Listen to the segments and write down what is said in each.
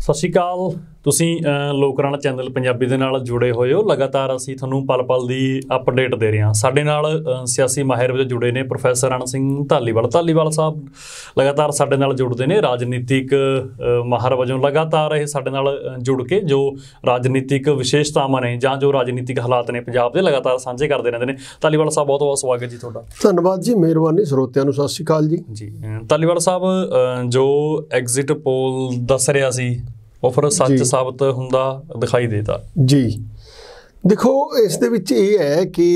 ਸਤਿ ਸ਼੍ਰੀ ਅਕਾਲ। ਤੁਸੀਂ ਅ, ਲੋਕਰਾਣਾ ਚੈਨਲ ਪੰਜਾਬੀ ਦੇ ਨਾਲ ਜੁੜੇ ਹੋਏ ਹੋ। ਲਗਾਤਾਰ ਅਸੀਂ ਤੁਹਾਨੂੰ ਪਲ-ਪਲ ਦੀ ਅਪਡੇਟ ਦੇ ਰਹੇ ਹਾਂ। ਸਾਡੇ ਨਾਲ ਸਿਆਸੀ ਮਾਹਿਰ ਵਜੋਂ ਜੁੜੇ ਨੇ ਪ੍ਰੋਫੈਸਰ ਅਣ ਸਿੰਘ ਧਾਲੀਵਾਲ। ਧਾਲੀਵਾਲ ਸਾਹਿਬ ਲਗਾਤਾਰ ਸਾਡੇ ਨਾਲ ਜੁੜਦੇ ਨੇ। ਰਾਜਨੀਤਿਕ ਮਾਹਰ ਵਜੋਂ ਲਗਾਤਾਰ ਇਹ ਸਾਡੇ ਨਾਲ ਜੁੜ ਕੇ ਜੋ ਰਾਜਨੀਤਿਕ ਵਿਸ਼ੇਸ਼ਤਾਵਾਂ ਨੇ ਜਾਂ ਜੋ ਰਾਜਨੀਤਿਕ ਹਾਲਾਤ ਨੇ ਪੰਜਾਬ ਦੇ ਲਗਾਤਾਰ ਸਾਂਝੇ ਕਰਦੇ ਰਹਿੰਦੇ ਨੇ। ਧਾਲੀਵਾਲ ਸਾਹਿਬ ਬਹੁਤ ਬਹੁਤ ਸਵਾਗਤ ਜੀ ਤੁਹਾਡਾ। ਧੰਨਵਾਦ ਜੀ। ਮਿਹਰਬਾਨੀ ਸਰੋਤਿਆਂ ਨੂੰ। ਸਤਿ ਸ਼੍ਰੀ ਅਕਾਲ ਜੀ। ਜੀ ਧਾਲੀਵਾਲ ਸਾਹਿਬ ਜੋ ਐਗਜ਼ਿਟ ਪੋਲ ਦੱਸ ਰਿਹਾ ਸੀ ਉਹ ਫਿਰ ਸੱਚ। ਸਾਬਤ ਹੁੰਦਾ ਦਿਖਾਈ ਦੇਤਾ ਜੀ। ਦੇਖੋ ਇਸ ਦੇ ਵਿੱਚ ਇਹ ਹੈ ਕਿ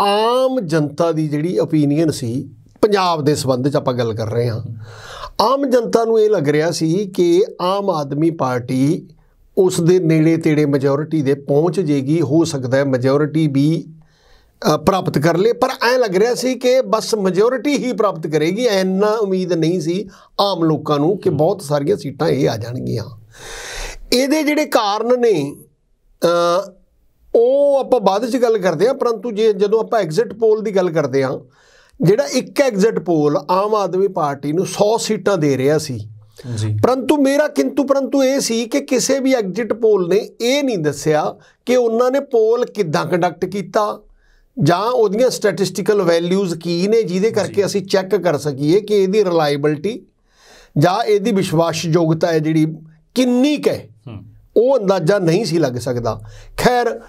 ਆਮ ਜਨਤਾ ਦੀ ਜਿਹੜੀ ਓਪੀਨੀਅਨ ਸੀ ਪੰਜਾਬ ਦੇ ਸੰਬੰਧ 'ਚ ਆਪਾਂ ਗੱਲ ਕਰ ਰਹੇ ਹਾਂ। ਆਮ ਜਨਤਾ ਨੂੰ ਇਹ ਲੱਗ ਰਿਹਾ ਸੀ ਕਿ ਆਮ ਆਦਮੀ ਪਾਰਟੀ ਉਸ ਦੇ ਨੇੜੇ ਤੇੜੇ ਮੈਜੋਰਿਟੀ ਦੇ ਪਹੁੰਚ ਜੇਗੀ ਹੋ ਸਕਦਾ ਹੈ ਮੈਜੋਰਿਟੀ ਵੀ ਪ੍ਰਾਪਤ ਕਰ ਲੇ। ਪਰ ਐ ਲੱਗ ਰਿਹਾ ਸੀ ਕਿ ਬਸ ਮੈਜੋਰਿਟੀ ਹੀ ਪ੍ਰਾਪਤ ਕਰੇਗੀ। ਐਨਾ ਉਮੀਦ ਨਹੀਂ ਸੀ ਆਮ ਲੋਕਾਂ ਨੂੰ ਕਿ ਬਹੁਤ ਸਾਰੀਆਂ ਸੀਟਾਂ ਇਹ ਆ ਜਾਣਗੀਆਂ। ਇਹਦੇ ਜਿਹੜੇ ਕਾਰਨ ਨੇ ਉਹ ਆਪਾਂ ਬਾਅਦ ਵਿੱਚ ਗੱਲ ਕਰਦੇ ਹਾਂ ਪਰੰਤੂ ਜੇ ਜਦੋਂ ਆਪਾਂ ਐਗਜ਼ਿਟ ਪੋਲ ਦੀ ਗੱਲ ਕਰਦੇ ਹਾਂ ਜਿਹੜਾ ਇੱਕ ਐਗਜ਼ਿਟ ਪੋਲ ਆਮ ਆਦਮੀ ਪਾਰਟੀ ਨੂੰ 100 ਸੀਟਾਂ ਦੇ ਰਿਹਾ ਸੀ। ਜੀ। ਪਰੰਤੂ ਮੇਰਾ ਕਿੰਤੂ ਪਰੰਤੂ ਇਹ ਸੀ ਕਿ ਕਿਸੇ ਵੀ ਐਗਜ਼ਿਟ ਪੋਲ ਨੇ ਇਹ ਨਹੀਂ ਦੱਸਿਆ ਕਿ ਉਹਨਾਂ ਨੇ ਪੋਲ ਕਿੱਦਾਂ ਕੰਡਕਟ ਕੀਤਾ ਜਾਂ ਉਹਦੀਆਂ ਸਟੈਟਿਸਟੀਕਲ ਵੈਲਿਊਜ਼ ਕੀ ਨੇ ਜਿਹਦੇ ਕਰਕੇ ਅਸੀਂ ਚੈੱਕ ਕਰ ਸਕੀਏ ਕਿ ਇਹਦੀ ਰਿਲਾਇਬਿਲਟੀ ਜਾਂ ਇਹਦੀ ਵਿਸ਼ਵਾਸਯੋਗਤਾ ਹੈ ਜਿਹੜੀ ਕਿੰਨੀ ਕੁ ਹੈ? ਹੂੰ। ਉਹ ਅੰਦਾਜ਼ਾ ਨਹੀਂ ਸੀ ਲੱਗ ਸਕਦਾ। ਖੈਰ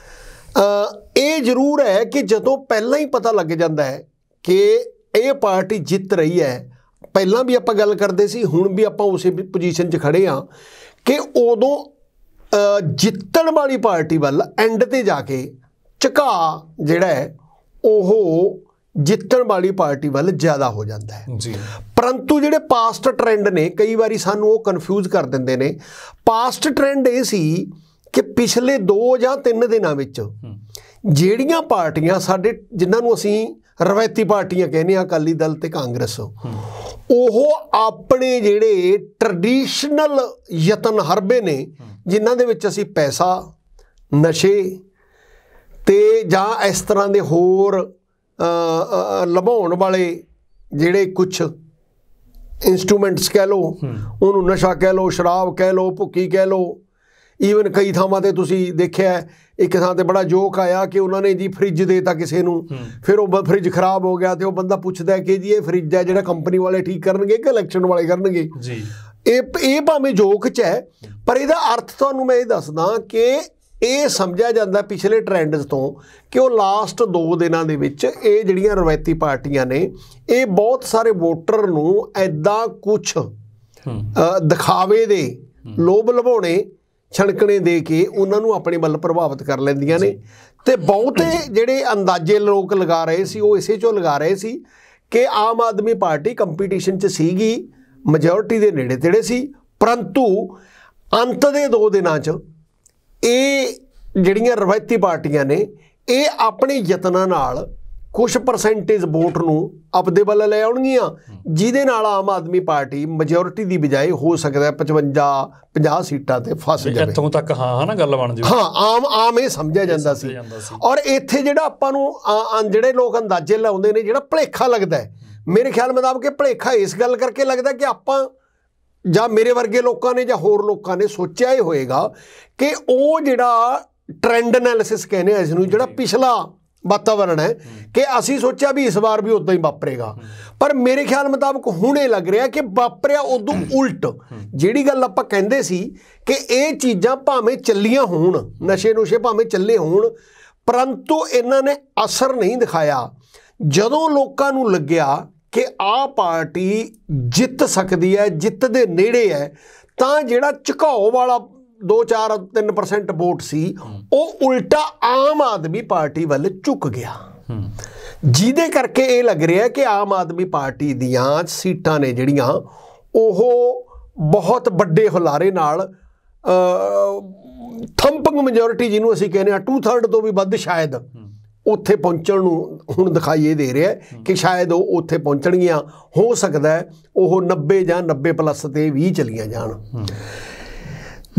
ਇਹ ਜ਼ਰੂਰ ਹੈ ਕਿ ਜਦੋਂ ਪਹਿਲਾਂ ਹੀ ਪਤਾ ਲੱਗ ਜਾਂਦਾ ਹੈ ਕਿ ਇਹ ਪਾਰਟੀ ਜਿੱਤ ਰਹੀ ਹੈ ਪਹਿਲਾਂ ਵੀ ਆਪਾਂ ਗੱਲ ਕਰਦੇ ਸੀ ਹੁਣ ਵੀ ਆਪਾਂ ਉਸੇ ਪੋਜੀਸ਼ਨ 'ਚ ਖੜੇ ਆ ਕਿ ਉਦੋਂ ਜਿੱਤਣ ਵਾਲੀ ਪਾਰਟੀ ਵੱਲ ਐਂਡ ਤੇ ਜਾ ਕੇ ਝੁਕਾ ਜਿਹੜਾ ਹੈ ਉਹ ਜਿੱਤਣ ਵਾਲੀ ਪਾਰਟੀ ਵੱਲ ਜ਼ਿਆਦਾ ਹੋ ਜਾਂਦਾ ਹੈ। ਜੀ। ਪਰੰਤੂ ਜਿਹੜੇ ਪਾਸਟ ਟ੍ਰੈਂਡ ਨੇ ਕਈ ਵਾਰੀ ਸਾਨੂੰ ਉਹ ਕਨਫਿਊਜ਼ ਕਰ ਦਿੰਦੇ ਨੇ। ਪਾਸਟ ਟ੍ਰੈਂਡ ਇਹ ਸੀ ਕਿ ਪਿਛਲੇ 2 ਜਾਂ 3 ਦਿਨਾਂ ਵਿੱਚ ਜਿਹੜੀਆਂ ਪਾਰਟੀਆਂ ਸਾਡੇ ਜਿਨ੍ਹਾਂ ਨੂੰ ਅਸੀਂ ਰਵਾਇਤੀ ਪਾਰਟੀਆਂ ਕਹਿੰਦੇ ਆ ਅਕਾਲੀ ਦਲ ਤੇ ਕਾਂਗਰਸ ਉਹ ਆਪਣੇ ਜਿਹੜੇ ਟ੍ਰੈਡੀਸ਼ਨਲ ਯਤਨ ਹਰਬੇ ਨੇ ਜਿਨ੍ਹਾਂ ਦੇ ਵਿੱਚ ਅਸੀਂ ਪੈਸਾ ਨਸ਼ੇ ਤੇ ਜਾਂ ਇਸ ਤਰ੍ਹਾਂ ਦੇ ਹੋਰ ਲਭਾਉਣ ਵਾਲੇ ਜਿਹੜੇ ਕੁਝ ਇਨਸਟਰੂਮੈਂਟਸ ਕਹਿ ਲਓ ਉਹਨੂੰ ਨਸ਼ਾ ਕਹਿ ਲਓ ਸ਼ਰਾਬ ਕਹਿ ਲਓ ਭੁੱਕੀ ਕਹਿ ਲਓ ਈਵਨ ਕਈ ਥਾਵਾਂ ਤੇ ਤੁਸੀਂ ਦੇਖਿਆ ਇੱਕ ਥਾਂ ਤੇ ਬੜਾ ਜੋਕ ਆਇਆ ਕਿ ਉਹਨਾਂ ਨੇ ਜੀ ਫ੍ਰਿਜ ਦੇਤਾ ਕਿਸੇ ਨੂੰ ਫਿਰ ਉਹ ਫ੍ਰਿਜ ਖਰਾਬ ਹੋ ਗਿਆ ਤੇ ਉਹ ਬੰਦਾ ਪੁੱਛਦਾ ਕਿ ਜੀ ਇਹ ਫ੍ਰਿਜ ਹੈ ਜਿਹੜਾ ਕੰਪਨੀ ਵਾਲੇ ਠੀਕ ਕਰਨਗੇ ਕਿ ਇਲੈਕਸ਼ਨ ਵਾਲੇ ਕਰਨਗੇ? ਜੀ। ਇਹ ਇਹ ਭਾਵੇਂ ਜੋਕ ਚ ਹੈ ਪਰ ਇਹਦਾ ਅਰਥ ਤੁਹਾਨੂੰ ਮੈਂ ਇਹ ਦੱਸਦਾ ਕਿ ਇਹ ਸਮਝਿਆ ਜਾਂਦਾ ਪਿਛਲੇ ਟ੍ਰੈਂਡਸ ਤੋਂ ਕਿ ਉਹ ਲਾਸਟ 2 ਦਿਨਾਂ ਦੇ ਵਿੱਚ ਇਹ ਜਿਹੜੀਆਂ ਰਵਾਇਤੀ ਪਾਰਟੀਆਂ ਨੇ ਇਹ ਬਹੁਤ ਸਾਰੇ ਵੋਟਰ ਨੂੰ ਐਦਾਂ ਕੁਝ ਦਿਖਾਵੇ ਦੇ ਲੋਭ ਲਭਾਉਣੇ ਛਣਕਣੇ ਦੇ ਕੇ ਉਹਨਾਂ ਨੂੰ ਆਪਣੇ ਵੱਲ ਪ੍ਰਭਾਵਿਤ ਕਰ ਲੈਂਦੀਆਂ ਨੇ। ਤੇ ਬਹੁਤੇ ਜਿਹੜੇ ਅੰਦਾਜ਼ੇ ਲੋਕ ਲਗਾ ਰਹੇ ਸੀ ਉਹ ਇਸੇ ਚੋਂ ਲਗਾ ਰਹੇ ਸੀ ਕਿ ਆਮ ਆਦਮੀ ਪਾਰਟੀ ਕੰਪੀਟੀਸ਼ਨ 'ਚ ਸੀਗੀ ਮੈਜੋਰਿਟੀ ਦੇ ਨੇੜੇ ਤੇੜੇ ਸੀ ਪਰੰਤੂ ਅੰਤ ਦੇ 2 ਦਿਨਾਂ 'ਚ ਇਹ ਜਿਹੜੀਆਂ ਰਵਾਇਤੀ ਪਾਰਟੀਆਂ ਨੇ ਇਹ ਆਪਣੇ ਯਤਨਾਂ ਨਾਲ ਕੁਝ ਪਰਸੈਂਟੇਜ ਵੋਟ ਨੂੰ ਆਪਦੇ ਵੱਲ ਲੈ ਆਉਣਗੀਆਂ ਜਿਹਦੇ ਨਾਲ ਆਮ ਆਦਮੀ ਪਾਰਟੀ ਮੈਜੋਰਿਟੀ ਦੀ ਬਜਾਏ ਹੋ ਸਕਦਾ ਹੈ 55 50 ਸੀਟਾਂ ਤੇ ਫਸ ਜਾਵੇ। ਇੱਥੋਂ ਤੱਕ ਹਾਂ ਹਨਾ ਗੱਲ ਬਣ ਜੂ ਹਾਂ ਆਮ ਆਮ ਇਹ ਸਮਝਿਆ ਜਾਂਦਾ ਸੀ। ਔਰ ਇੱਥੇ ਜਿਹੜਾ ਆਪਾਂ ਨੂੰ ਜਿਹੜੇ ਲੋਕ ਅੰਦਾਜ਼ੇ ਲਾਉਂਦੇ ਨੇ ਜਿਹੜਾ ਭਲੇਖਾ ਲੱਗਦਾ ਮੇਰੇ ਖਿਆਲ ਮੁਤਾਬਕ ਇਹ ਭਲੇਖਾ ਇਸ ਗੱਲ ਕਰਕੇ ਲੱਗਦਾ ਕਿ ਆਪਾਂ ਜਾਂ ਮੇਰੇ ਵਰਗੇ ਲੋਕਾਂ ਨੇ ਜਾਂ ਹੋਰ ਲੋਕਾਂ ਨੇ ਸੋਚਿਆ ਹੀ ਹੋਏਗਾ ਕਿ ਉਹ ਜਿਹੜਾ ਟ੍ਰੈਂਡ ਐਨਾਲਿਸਿਸ ਕਹਿੰਦੇ ਆ ਇਸ ਨੂੰ ਜਿਹੜਾ ਪਿਛਲਾ ਵਾਤਾਵਰਣ ਹੈ ਕਿ ਅਸੀਂ ਸੋਚਿਆ ਵੀ ਇਸ ਵਾਰ ਵੀ ਉਦਾਂ ਹੀ ਵਾਪਰੇਗਾ। ਪਰ ਮੇਰੇ ਖਿਆਲ ਮੁਤਾਬਕ ਹੁਣ ਇਹ ਲੱਗ ਰਿਹਾ ਕਿ ਵਾਪਰਿਆ ਉਦੋਂ ਉਲਟ। ਜਿਹੜੀ ਗੱਲ ਆਪਾਂ ਕਹਿੰਦੇ ਸੀ ਕਿ ਇਹ ਚੀਜ਼ਾਂ ਭਾਵੇਂ ਚੱਲੀਆਂ ਹੋਣ ਨਸ਼ੇ ਨੁਸ਼ੇ ਭਾਵੇਂ ਚੱਲੇ ਹੋਣ ਪਰੰਤੂ ਇਹਨਾਂ ਨੇ ਅਸਰ ਨਹੀਂ ਦਿਖਾਇਆ। ਜਦੋਂ ਲੋਕਾਂ ਨੂੰ ਲੱਗਿਆ ਕਿ ਆਹ ਪਾਰਟੀ ਜਿੱਤ ਸਕਦੀ ਹੈ ਜਿੱਤ ਦੇ ਨੇੜੇ ਹੈ ਤਾਂ ਜਿਹੜਾ ਝੁਕਾਓ ਵਾਲਾ 2-4 3% ਵੋਟ ਸੀ ਉਹ ਉਲਟਾ ਆਮ ਆਦਮੀ ਪਾਰਟੀ ਵੱਲ ਝੁਕ ਗਿਆ। ਜਿਹਦੇ ਕਰਕੇ ਇਹ ਲੱਗ ਰਿਹਾ ਕਿ ਆਮ ਆਦਮੀ ਪਾਰਟੀ ਦੀਆਂ ਸੀਟਾਂ ਨੇ ਜਿਹੜੀਆਂ ਉਹ ਬਹੁਤ ਵੱਡੇ ਹੁਲਾਰੇ ਨਾਲ ਥੰਪਿੰਗ ਮੈਜੋਰਿਟੀ ਜਿਹਨੂੰ ਅਸੀਂ ਕਹਿੰਦੇ ਆ 2/3 ਤੋਂ ਵੀ ਵੱਧ ਸ਼ਾਇਦ ਉੱਥੇ ਪਹੁੰਚਣ ਨੂੰ ਹੁਣ ਦਿਖਾਈ ਇਹ ਦੇ ਰਿਹਾ ਕਿ ਸ਼ਾਇਦ ਉਹ ਉੱਥੇ ਪਹੁੰਚਣਗੀਆਂ ਹੋ ਸਕਦਾ ਉਹ 90 ਜਾਂ 90 ਪਲੱਸ ਤੇ ਵੀ ਚਲੀਆਂ ਜਾਣ।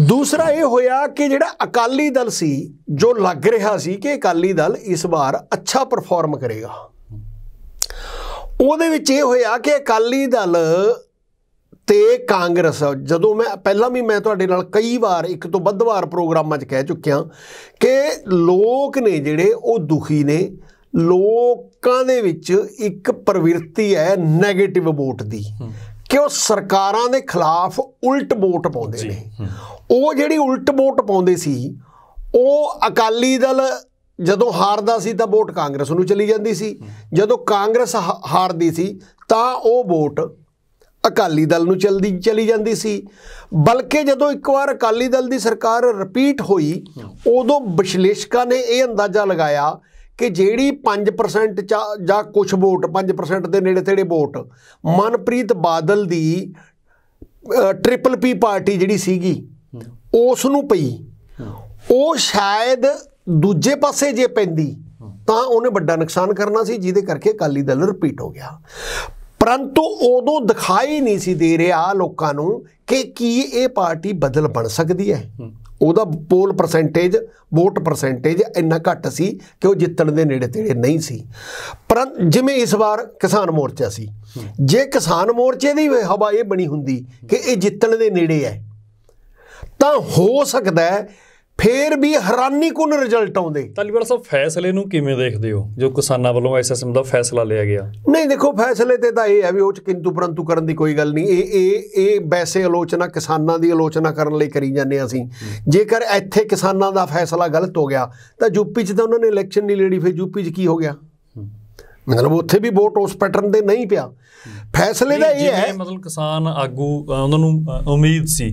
ਦੂਸਰਾ ਇਹ ਹੋਇਆ ਕਿ ਜਿਹੜਾ ਅਕਾਲੀ ਦਲ ਸੀ ਜੋ ਲੱਗ ਰਿਹਾ ਸੀ ਕਿ ਅਕਾਲੀ ਦਲ ਇਸ ਵਾਰ ਅੱਛਾ ਪਰਫਾਰਮ ਕਰੇਗਾ। ਉਹਦੇ ਵਿੱਚ ਇਹ ਹੋਇਆ ਕਿ ਅਕਾਲੀ ਦਲ ਤੇ ਕਾਂਗਰਸ ਜਦੋਂ ਮੈਂ ਪਹਿਲਾਂ ਵੀ ਮੈਂ ਤੁਹਾਡੇ ਨਾਲ ਕਈ ਵਾਰ ਇੱਕ ਤੋਂ ਵੱਧ ਵਾਰ ਪ੍ਰੋਗਰਾਮਾਂ 'ਚ ਕਹਿ ਚੁੱਕਿਆ ਕਿ ਲੋਕ ਨੇ ਜਿਹੜੇ ਉਹ ਦੁਖੀ ਨੇ। ਲੋਕਾਂ ਦੇ ਵਿੱਚ ਇੱਕ ਪ੍ਰਵਿਰਤੀ ਹੈ 네ਗੇਟਿਵ ਵੋਟ ਦੀ ਕਿ ਉਹ ਸਰਕਾਰਾਂ ਦੇ ਖਿਲਾਫ ਉਲਟ ਵੋਟ ਪਾਉਂਦੇ ਨੇ। ਉਹ ਜਿਹੜੀ ਉਲਟ ਵੋਟ ਪਾਉਂਦੇ ਸੀ ਉਹ ਅਕਾਲੀ ਦਲ ਜਦੋਂ ਹਾਰਦਾ ਸੀ ਤਾਂ ਵੋਟ ਕਾਂਗਰਸ ਨੂੰ ਚਲੀ ਜਾਂਦੀ ਸੀ। ਜਦੋਂ ਕਾਂਗਰਸ ਹਾਰਦੀ ਸੀ ਤਾਂ ਉਹ ਵੋਟ ਅਕਾਲੀ ਦਲ ਨੂੰ ਚਲਦੀ, ਚਲੀ ਜਾਂਦੀ ਸੀ। ਬਲਕਿ ਜਦੋਂ ਇੱਕ ਵਾਰ ਅਕਾਲੀ ਦਲ ਦੀ ਸਰਕਾਰ ਰਿਪੀਟ ਹੋਈ, ਉਦੋਂ ਵਿਸ਼ਲੇਸ਼ਕਾਂ ਨੇ ਇਹ ਅੰਦਾਜ਼ਾ ਲਗਾਇਆ ਕਿ ਜਿਹੜੀ 5% ਚਾ- ਜਾਂ ਕੁਝ ਵੋਟ 5% ਦੇ ਨੇੜੇ ਤੇੜੇ ਵੋਟ, ਮਨਪ੍ਰੀਤ ਬਾਦਲ ਦੀ ਟ੍ਰਿਪਲ ਪੀ ਪਾਰਟੀ ਜਿਹੜੀ ਸੀਗੀ ਉਸ ਨੂੰ ਪਈ। ਉਹ ਸ਼ਾਇਦ ਦੂਜੇ ਪਾਸੇ ਜੇ ਪੈਂਦੀ, ਤਾਂ ਉਹਨੇ ਵੱਡਾ ਨੁਕਸਾਨ ਕਰਨਾ ਸੀ, ਜਿਹਦੇ ਕਰਕੇ ਅਕਾਲੀ ਦਲ ਰਿਪੀਟ ਹੋ ਗਿਆ। ਪਰੰਤੂ ਉਦੋਂ ਦਿਖਾਈ ਨਹੀਂ ਸੀ ਦੇ ਰਿਹਾ ਲੋਕਾਂ ਨੂੰ ਕਿ ਕੀ ਇਹ ਪਾਰਟੀ ਬਦਲ ਬਣ ਸਕਦੀ ਹੈ। ਉਹਦਾ ਪੋਲ ਪਰਸੈਂਟੇਜ ਵੋਟ ਪਰਸੈਂਟੇਜ ਇੰਨਾ ਘੱਟ ਸੀ ਕਿ ਉਹ ਜਿੱਤਣ ਦੇ ਨੇੜੇ ਤੇੜੇ ਨਹੀਂ ਸੀ। ਪਰ ਜਿਵੇਂ ਇਸ ਵਾਰ ਕਿਸਾਨ ਮੋਰਚਾ ਸੀ। ਜੇ ਕਿਸਾਨ ਮੋਰਚੇ ਦੀ ਹਵਾ ਇਹ ਬਣੀ ਹੁੰਦੀ ਕਿ ਇਹ ਜਿੱਤਣ ਦੇ ਨੇੜੇ ਹੈ ਤਾਂ ਹੋ ਸਕਦਾ ਹੈ ਫੇਰ ਵੀ ਹੈਰਾਨੀਕੁਨ ਰਿਜ਼ਲਟ ਆਉਂਦੇ। ਧਾਲੀਵਾਲ ਸਾਹਿਬ ਫੈਸਲੇ ਨੂੰ ਕਿਵੇਂ ਦੇਖਦੇ ਹੋ? ਜੋ ਕਿਸਾਨਾਂ ਵੱਲੋਂ ਐਸਐਸਐਮ ਦਾ ਫੈਸਲਾ ਲਿਆ ਗਿਆ। ਨਹੀਂ ਦੇਖੋ ਫੈਸਲੇ ਤੇ ਤਾਂ ਇਹ ਹੈ ਵੀ ਉਹ ਚ ਕਿੰਤੂ ਪਰੰਤੂ ਕਰਨ ਦੀ ਕੋਈ ਗੱਲ ਨਹੀਂ। ਇਹ ਇਹ ਇਹ ਵੈਸੇ ਆਲੋਚਨਾ ਕਿਸਾਨਾਂ ਦੀ ਆਲੋਚਨਾ ਕਰਨ ਲਈ ਕਰੀ ਜਾਂਦੇ ਹਾਂ ਅਸੀਂ। ਜੇਕਰ ਇੱਥੇ ਕਿਸਾਨਾਂ ਦਾ ਫੈਸਲਾ ਗਲਤ ਹੋ ਗਿਆ ਤਾਂ ਯੂਪੀ 'ਚ ਤਾਂ ਉਹਨਾਂ ਨੇ ਇਲੈਕਸ਼ਨ ਨਹੀਂ ਲੜੀ ਫਿਰ ਯੂਪੀ 'ਚ ਕੀ ਹੋ ਗਿਆ? ਮਤਲਬ ਉੱਥੇ ਵੀ ਵੋਟ ਉਸ ਪੈਟਰਨ ਦੇ ਨਹੀਂ ਪਿਆ। ਫੈਸਲੇ ਦਾ ਇਹ ਹੈ ਮਤਲਬ ਕਿਸਾਨ ਆਗੂ ਉਹਨਾਂ ਨੂੰ ਉਮੀਦ ਸੀ।